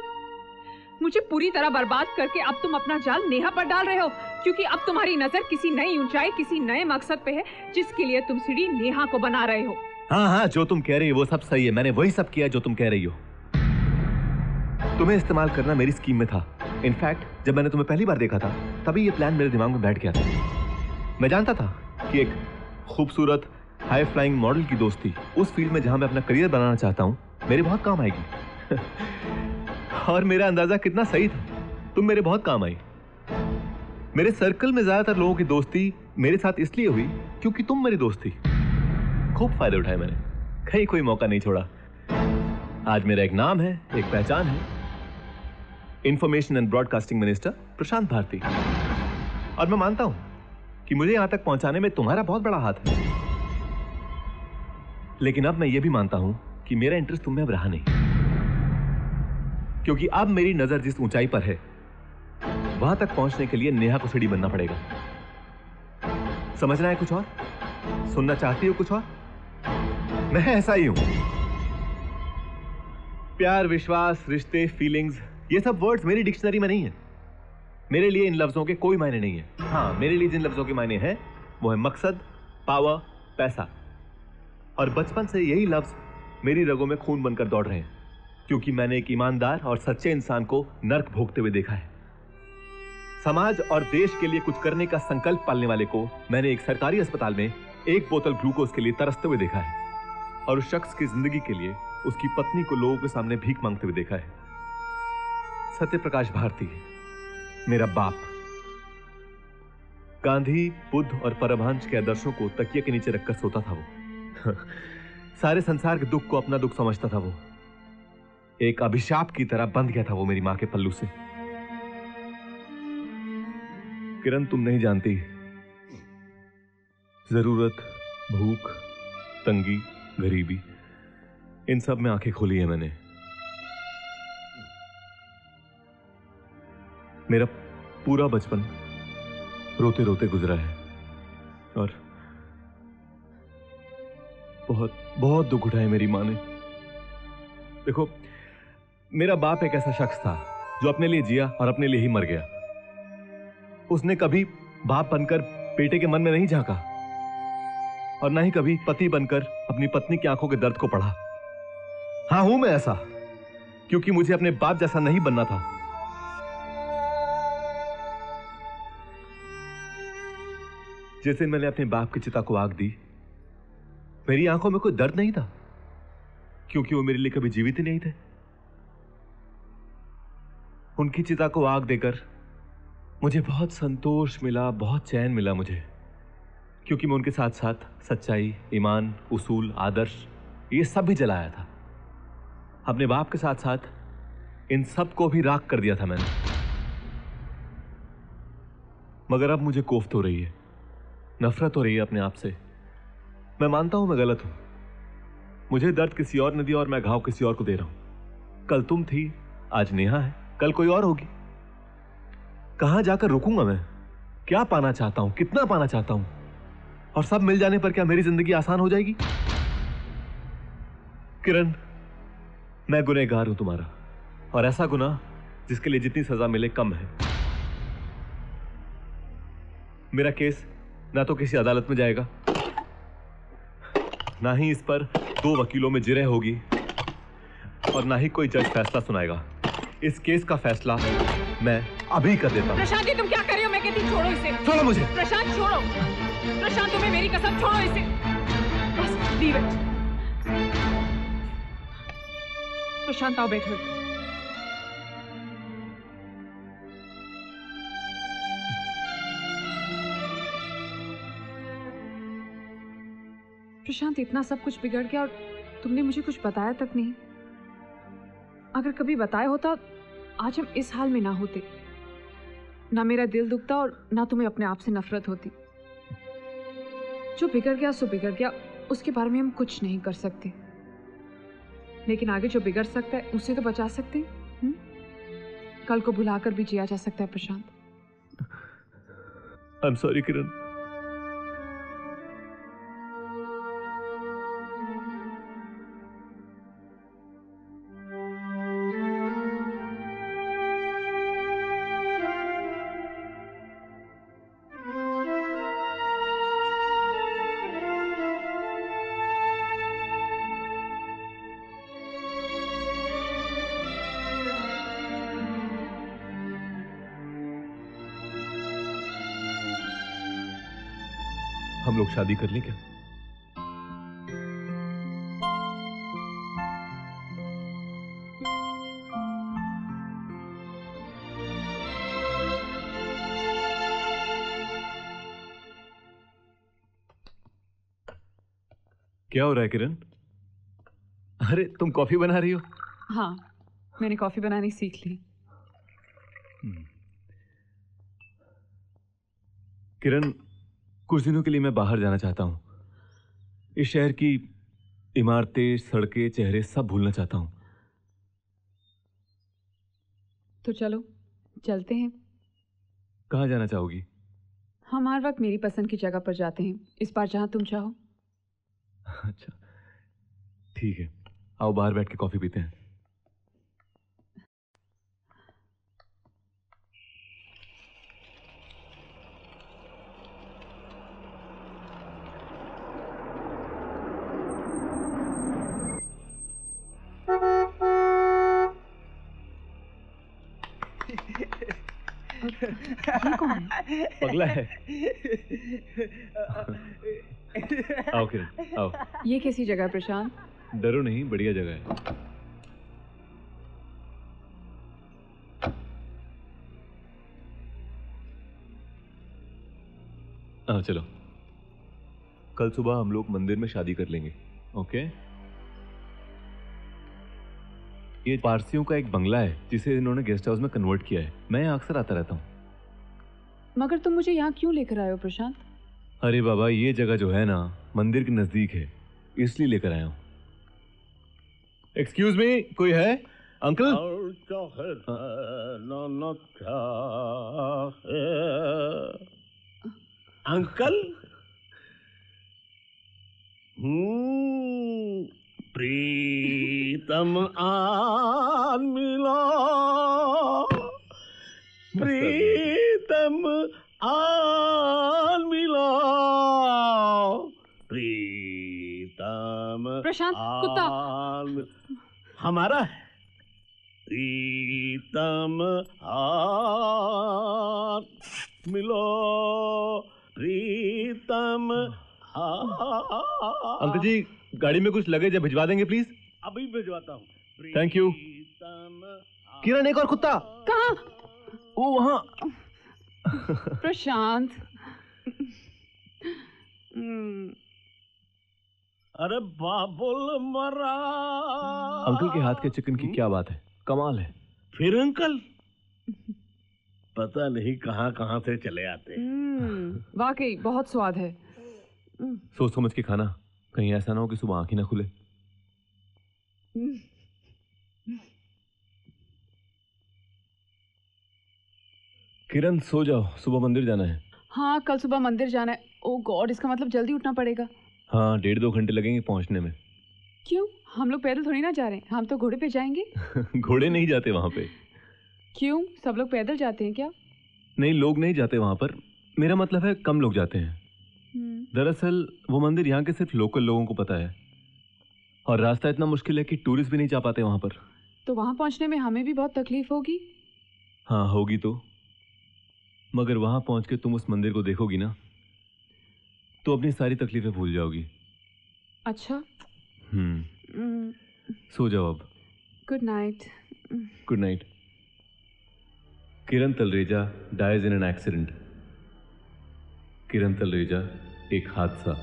मुझे पूरी तरह बर्बाद करके अब तुम अपना जाल नेहा पर डाल रहे हो, क्योंकि अब तुम्हारी नज़र किसी नई ऊंचाई, किसी नए मकसद पे है, जिसके लिए तुम सीढ़ी नेहा को बना रहे हो। हाँ हाँ जो तुम कह रही हो, वो सब सही है। मैंने वही सब किया जो तुम कह रही हो। तुम्हें इस्तेमाल करना मेरी स्कीम में था। इनफैक्ट जब मैंने तुम्हें पहली बार देखा था, तभी ये प्लान मेरे दिमाग में बैठ गया था। मैं जानता था कि एक खूबसूरत हाई फ्लाइंग मॉडल की दोस्ती। उस फ़ील्ड में जहाँ मैं अपना करियर बनाना चाहता हूँ, मेरे बहुत काम आएगी। और मेरा अंदाज़ा कितना सही था, तुम मेरे बहुत काम आई। मेरे सर्कल में ज़्यादातर लोगों की दोस्ती मेरे साथ इसलिए हुई क्योंकि तुम मेरी दोस्त। थी खूब फ़ायदे उठाए मैंने, कहीं कोई मौका नहीं छोड़ा। आज मेरा एक नाम है, एक पहचान है। Information and broadcasting minister Prashant Bharti. और मैं मानता हूँ कि मुझे यहाँ तक पहुँचाने में तुम्हारा बहुत बड़ा हाथ है। लेकिन अब मैं ये भी मानता हूँ कि मेरा इंटरेस्ट तुम्हें अब रहा नहीं। क्योंकि अब मेरी नज़र जिस ऊंचाई पर है, वहाँ तक पहुँचने के लिए नेहा को सीढ़ी बनना पड़ेगा। समझना है कुछ और? सुनना चाहती हो कुछ और? मैं ऐसा ही हूँ। प्यार, विश्वास, रिश्ते फीलिंग्स ये सब वर्ड्स मेरी डिक्शनरी में नहीं है। मेरे लिए इन लफ्जों के कोई मायने नहीं है। हाँ मेरे लिए जिन लफ्जों के मायने हैं, वो है मकसद पावर पैसा। और बचपन से यही लफ्ज मेरी रगों में खून बनकर दौड़ रहे हैं, क्योंकि मैंने एक ईमानदार और सच्चे इंसान को नर्क भोगते हुए देखा है। समाज और देश के लिए कुछ करने का संकल्प पालने वाले को मैंने एक सरकारी अस्पताल में एक बोतल ग्लूकोज के लिए तरसते हुए देखा है, और उस शख्स की ज़िंदगी के लिए उसकी पत्नी को लोगों के सामने भीख मांगते हुए देखा है। सत्य प्रकाश भारती मेरा बाप। गांधी, बुद्ध और परमहंस के आदर्शों को तकिया के नीचे रखकर सोता था वो। सारे संसार के दुख को अपना दुख समझता था वो। एक अभिशाप की तरह बंध गया था वो मेरी माँ के पल्लू से। किरण, तुम नहीं जानती। ज़रूरत, भूख, तंगी, गरीबी, इन सब में आँखें खोली है मैंने। मेरा पूरा बचपन रोते रोते गुजरा है। और बहुत बहुत दुख उठाए मेरी माँ ने। देखो, मेरा बाप एक ऐसा शख्स था जो अपने लिए जिया और अपने लिए ही मर गया। उसने कभी बाप बनकर बेटे के मन में नहीं झांका और ना ही कभी पति बनकर अपनी पत्नी की आँखों के दर्द को पढ़ा। हाँ हूँ मैं ऐसा, क्योंकि मुझे अपने बाप जैसा नहीं बनना था। जैसे मैंने अपने बाप की चिता को आग दी मेरी आँखों में कोई दर्द नहीं था? क्योंकि वो मेरे लिए कभी जीवित ही नहीं थे। उनकी चिता को आग देकर मुझे बहुत संतोष मिला, बहुत चैन मिला मुझे। क्योंकि मैं उनके साथ साथ सच्चाई, ईमान, उसूल, आदर्श, ये सब भी जलाया था। अपने बाप के साथ साथ इन सबको भी राख कर दिया था मैंने। मगर अब मुझे कोफ्त हो रही है, नफरत हो रही है अपने आप से। मैं मानता हूँ मैं गलत हूँ। मुझे दर्द किसी और ने दिया और मैं घाव किसी और को दे रहा हूँ। कल तुम थी, आज नेहा है, कल कोई और होगी। कहाँ जाकर रुकूँगा मैं? क्या पाना चाहता हूँ? कितना पाना चाहता हूँ? और सब मिल जाने पर क्या मेरी ज़िंदगी आसान हो जाएगी? किरण, मैं गुनहगार हूँ तुम्हारा। और ऐसा गुना जिसके लिए जितनी सजा मिले, कम है। मेरा केस ना तो किसी अदालत में जाएगा ना ही इस पर दो वकीलों में जिरह होगी और ना ही कोई जज फैसला सुनाएगा। इस केस का फैसला मैं अभी कर देता हूँ। प्रशांत जी तुम क्या कर रहे हो? मैं कहती हूँ, छोड़ो इसे। छोड़ो मुझे। प्रशांत छोड़ो। प्रशांत तुम्हें मेरी कसम छोड़ो इसे। बस लीव इट प्रशांत आओ बैठो। प्रशांत, इतना सब कुछ बिगड़ गया और तुमने मुझे कुछ बताया तक नहीं। अगर कभी बताया होता, आज हम इस हाल में ना होते। ना मेरा दिल दुखता और ना तुम्हें अपने आप से नफरत होती। जो बिगड़ गया, सो बिगड़ गया, उसके बारे में हम कुछ नहीं कर सकते। लेकिन आगे जो बिगड़ सकता है, उसे तो बचा सकते हैं हम्म? कल को भुलाकर भी जिया जा सकता है प्रशांत। आई एम सॉरी किरण शादी कर लें क्या? क्या हो रहा है किरण? अरे तुम कॉफ़ी बना रही हो। हाँ मैंने कॉफ़ी बनानी सीख ली। किरण कुछ दिनों के लिए मैं बाहर जाना चाहता हूँ। इस शहर की इमारतें सड़कें चेहरे सब भूलना चाहता हूँ। तो चलो चलते हैं। कहाँ जाना चाहोगी? हम हर वक्त मेरी पसंद की जगह पर जाते हैं। इस बार जहाँ तुम चाहो। अच्छा ठीक है। आओ बाहर बैठ के कॉफ़ी पीते हैं। पगला है। आओ किरण आओ। ये कैसी जगह प्रशांत? डरो नहीं बढ़िया जगह है। हाँ चलो। कल सुबह हम लोग मंदिर में शादी कर लेंगे ओके? ये पारसियों का एक बंगला है जिसे इन्होंने गेस्ट हाउस में कन्वर्ट किया है। मैं यहाँ अक्सर आता रहता हूँ। मगर तुम मुझे यहाँ क्यों लेकर आए हो प्रशांत? अरे बाबा ये जगह जो है ना मंदिर के नज़दीक है इसलिए लेकर आया हूँ। एक्सक्यूज मी कोई है? अंकल अंकल हम्म, प्रीतम आन मिला। प्रीतम आन मिला प्रीतम प्रशांत, कुत्ता। हमारा है। प्रीतम हाथ मिलो। प्रीतम अंकल जी गाड़ी में कुछ लगेज है भिजवा देंगे प्लीज़ अभी भिजवाता हूँ। थैंक यू किरण एक और कुत्ता। कहाँ? वो वहाँ। प्रशांत। हम्म, अरे बाबुल मरा। अंकल के हाथ के चिकन की क्या बात है? कमाल है। फिर अंकल? पता नहीं कहाँ कहाँ से चले आते हम्म, वाकई बहुत स्वाद है। सोच समझ के खाना कहीं ऐसा ना हो कि सुबह आँख ही ना खुले। किरण सो जाओ सुबह मंदिर जाना है। हाँ कल सुबह मंदिर जाना है। ओ गॉड इसका मतलब जल्दी उठना पड़ेगा। हाँ डेढ़ दो घंटे लगेंगे पहुँचने में। क्यों? हम लोग पैदल थोड़ी ना जा रहे हैं। हम तो घोड़े पे जाएँगे। घोड़े नहीं जाते वहाँ पे। क्यों? सब लोग पैदल जाते हैं क्या? नहीं लोग नहीं जाते वहाँ पर। मेरा मतलब है कम लोग जाते हैं। हम्म, दरअसल वो मंदिर यहाँ के सिर्फ़ लोकल लोगों को पता है। और रास्ता इतना मुश्किल है कि टूरिस्ट भी नहीं जा पाते वहाँ पर। तो वहाँ पहुँचने में हमें भी बहुत तकलीफ़ होगी। हाँ होगी तो। मगर वहाँ पहुँच के तुम उस मंदिर को देखोगी ना तो अपनी सारी तकलीफें भूल जाओगी। अच्छा। हम्म। सो जाओ अब। Good night good night Kiran Talreja dies in an accident Kiran Talreja एक हादसा।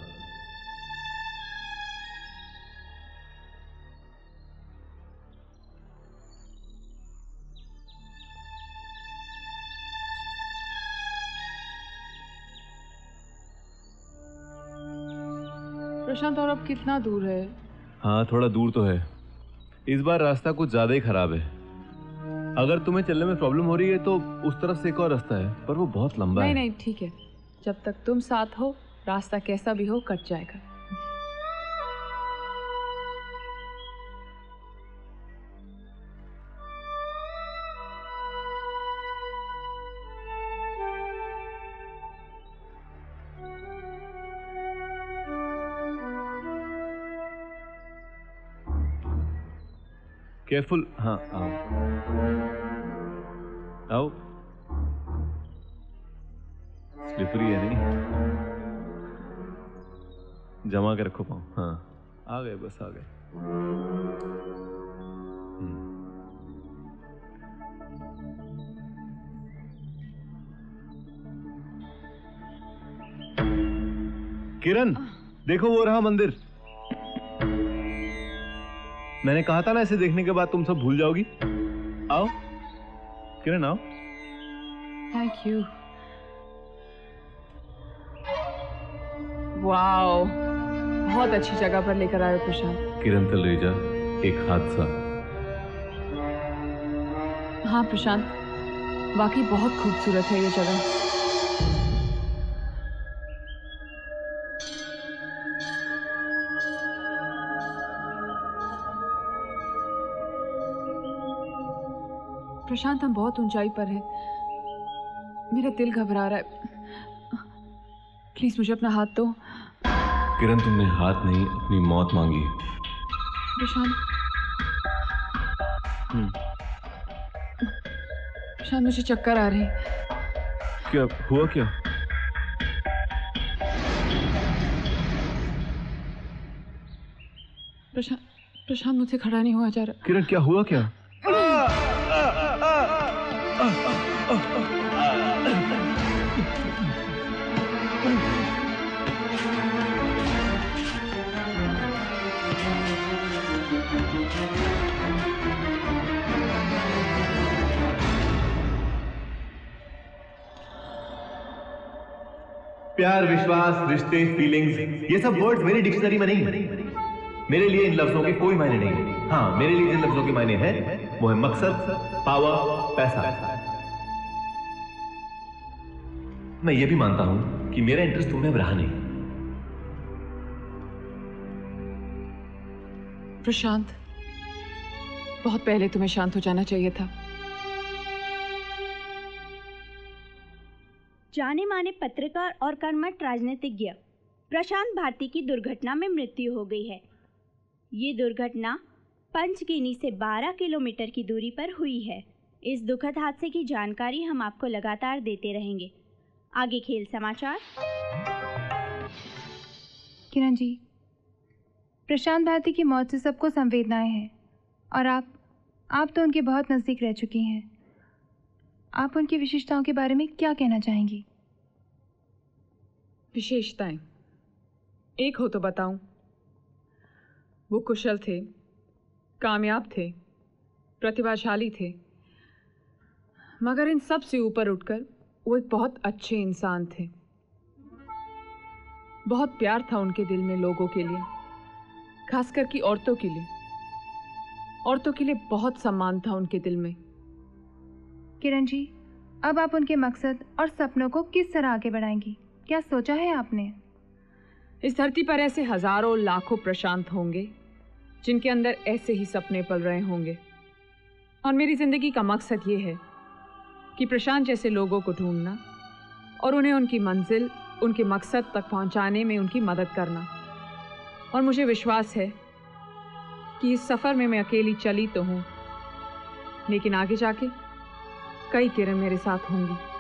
प्रशांत और अब कितना दूर है? हाँ थोड़ा दूर तो है। इस बार रास्ता कुछ ज़्यादा ही खराब है। अगर तुम्हें चलने में प्रॉब्लम हो रही है तो उस तरफ़ से एक और रास्ता है पर वो बहुत लंबा नहीं है। नहीं ठीक है। जब तक तुम साथ हो रास्ता कैसा भी हो कट जाएगा। केयरफुल हाँ आओ आओ। स्लिपरी है नहीं? जमा के रखो पाओ हाँ। आ गए बस आ गए। किरण देखो वो रहा मंदिर। मैंने कहा था ना इसे देखने के बाद तुम सब भूल जाओगी। आओ। किरण आओ। थैंक यू वाओ बहुत अच्छी जगह पर लेकर आए प्रशांत। किरण तलरेजा एक हादसा। हाँ प्रशांत बाकी बहुत खूबसूरत है ये जगह। प्रशांत हम बहुत ऊंचाई पर हैं। मेरा दिल घबरा रहा है। प्लीज़ मुझे अपना हाथ दो। किरण तुमने हाथ नहीं अपनी मौत मांगी है। प्रशांत। हम्म, प्रशांत मुझे चक्कर आ रहे हैं। क्या हुआ क्या? प्रशांत प्रशांत मुझसे खड़ा नहीं हुआ जा रहा। किरण क्या हुआ क्या? प्यार, विश्वास, रिश्ते फीलिंग्स ये सब वर्ड्स मेरी डिक्शनरी में नहीं मेरे लिए इन लफ्जों के कोई मायने नहीं हाँ। मेरे लिए जिन लफ्जों के मायने हैं, वो है मकसद पावर पैसा। मैं ये भी मानता हूँ कि मेरा इंटरेस्ट तुम्हें अब रहा नहीं। प्रशांत, बहुत पहले तुम्हें शांत हो जाना चाहिए था। जाने माने पत्रकार और कर्मठ राजनीतिज्ञ। प्रशांत भारती की दुर्घटना में मृत्यु हो गई है। ये दुर्घटना पंचगिनी से 12 किलोमीटर की दूरी पर हुई है। इस दुखद हादसे की जानकारी हम आपको लगातार देते रहेंगे। आगे खेल समाचार। किरण जी, प्रशांत भारती की मौत से सबको संवेदनाएँ हैं और आप आप तो उनके बहुत नज़दीक रह चुकी हैं। आप उनकी विशेषताओं के बारे में क्या कहना चाहेंगी? विशेषताएँ। एक हो तो बताऊँ। वो कुशल थे, कामयाब थे, प्रतिभाशाली थे। मगर इन सबसे ऊपर उठकर वो एक बहुत अच्छे इंसान थे। बहुत प्यार था उनके दिल में लोगों के लिए, खासकर कि औरतों के लिए। औरतों के लिए बहुत सम्मान था उनके दिल में। किरण जी, अब आप उनके मकसद और सपनों को किस तरह आगे बढ़ाएँगी? क्या सोचा है आपने? इस धरती पर ऐसे हज़ारों लाखों प्रशांत होंगे, जिनके अंदर ऐसे ही सपने पल रहे होंगे। और मेरी ज़िंदगी का मकसद ये है कि प्रशांत जैसे लोगों को ढूंढना और उन्हें उनकी मंजिल, उनके मकसद तक पहुँचाने में उनकी मदद करना। और मुझे विश्वास है कि इस सफ़र में मैं अकेली चली तो हूँ, लेकिन आगे जाके कई किरण मेरे साथ होंगी।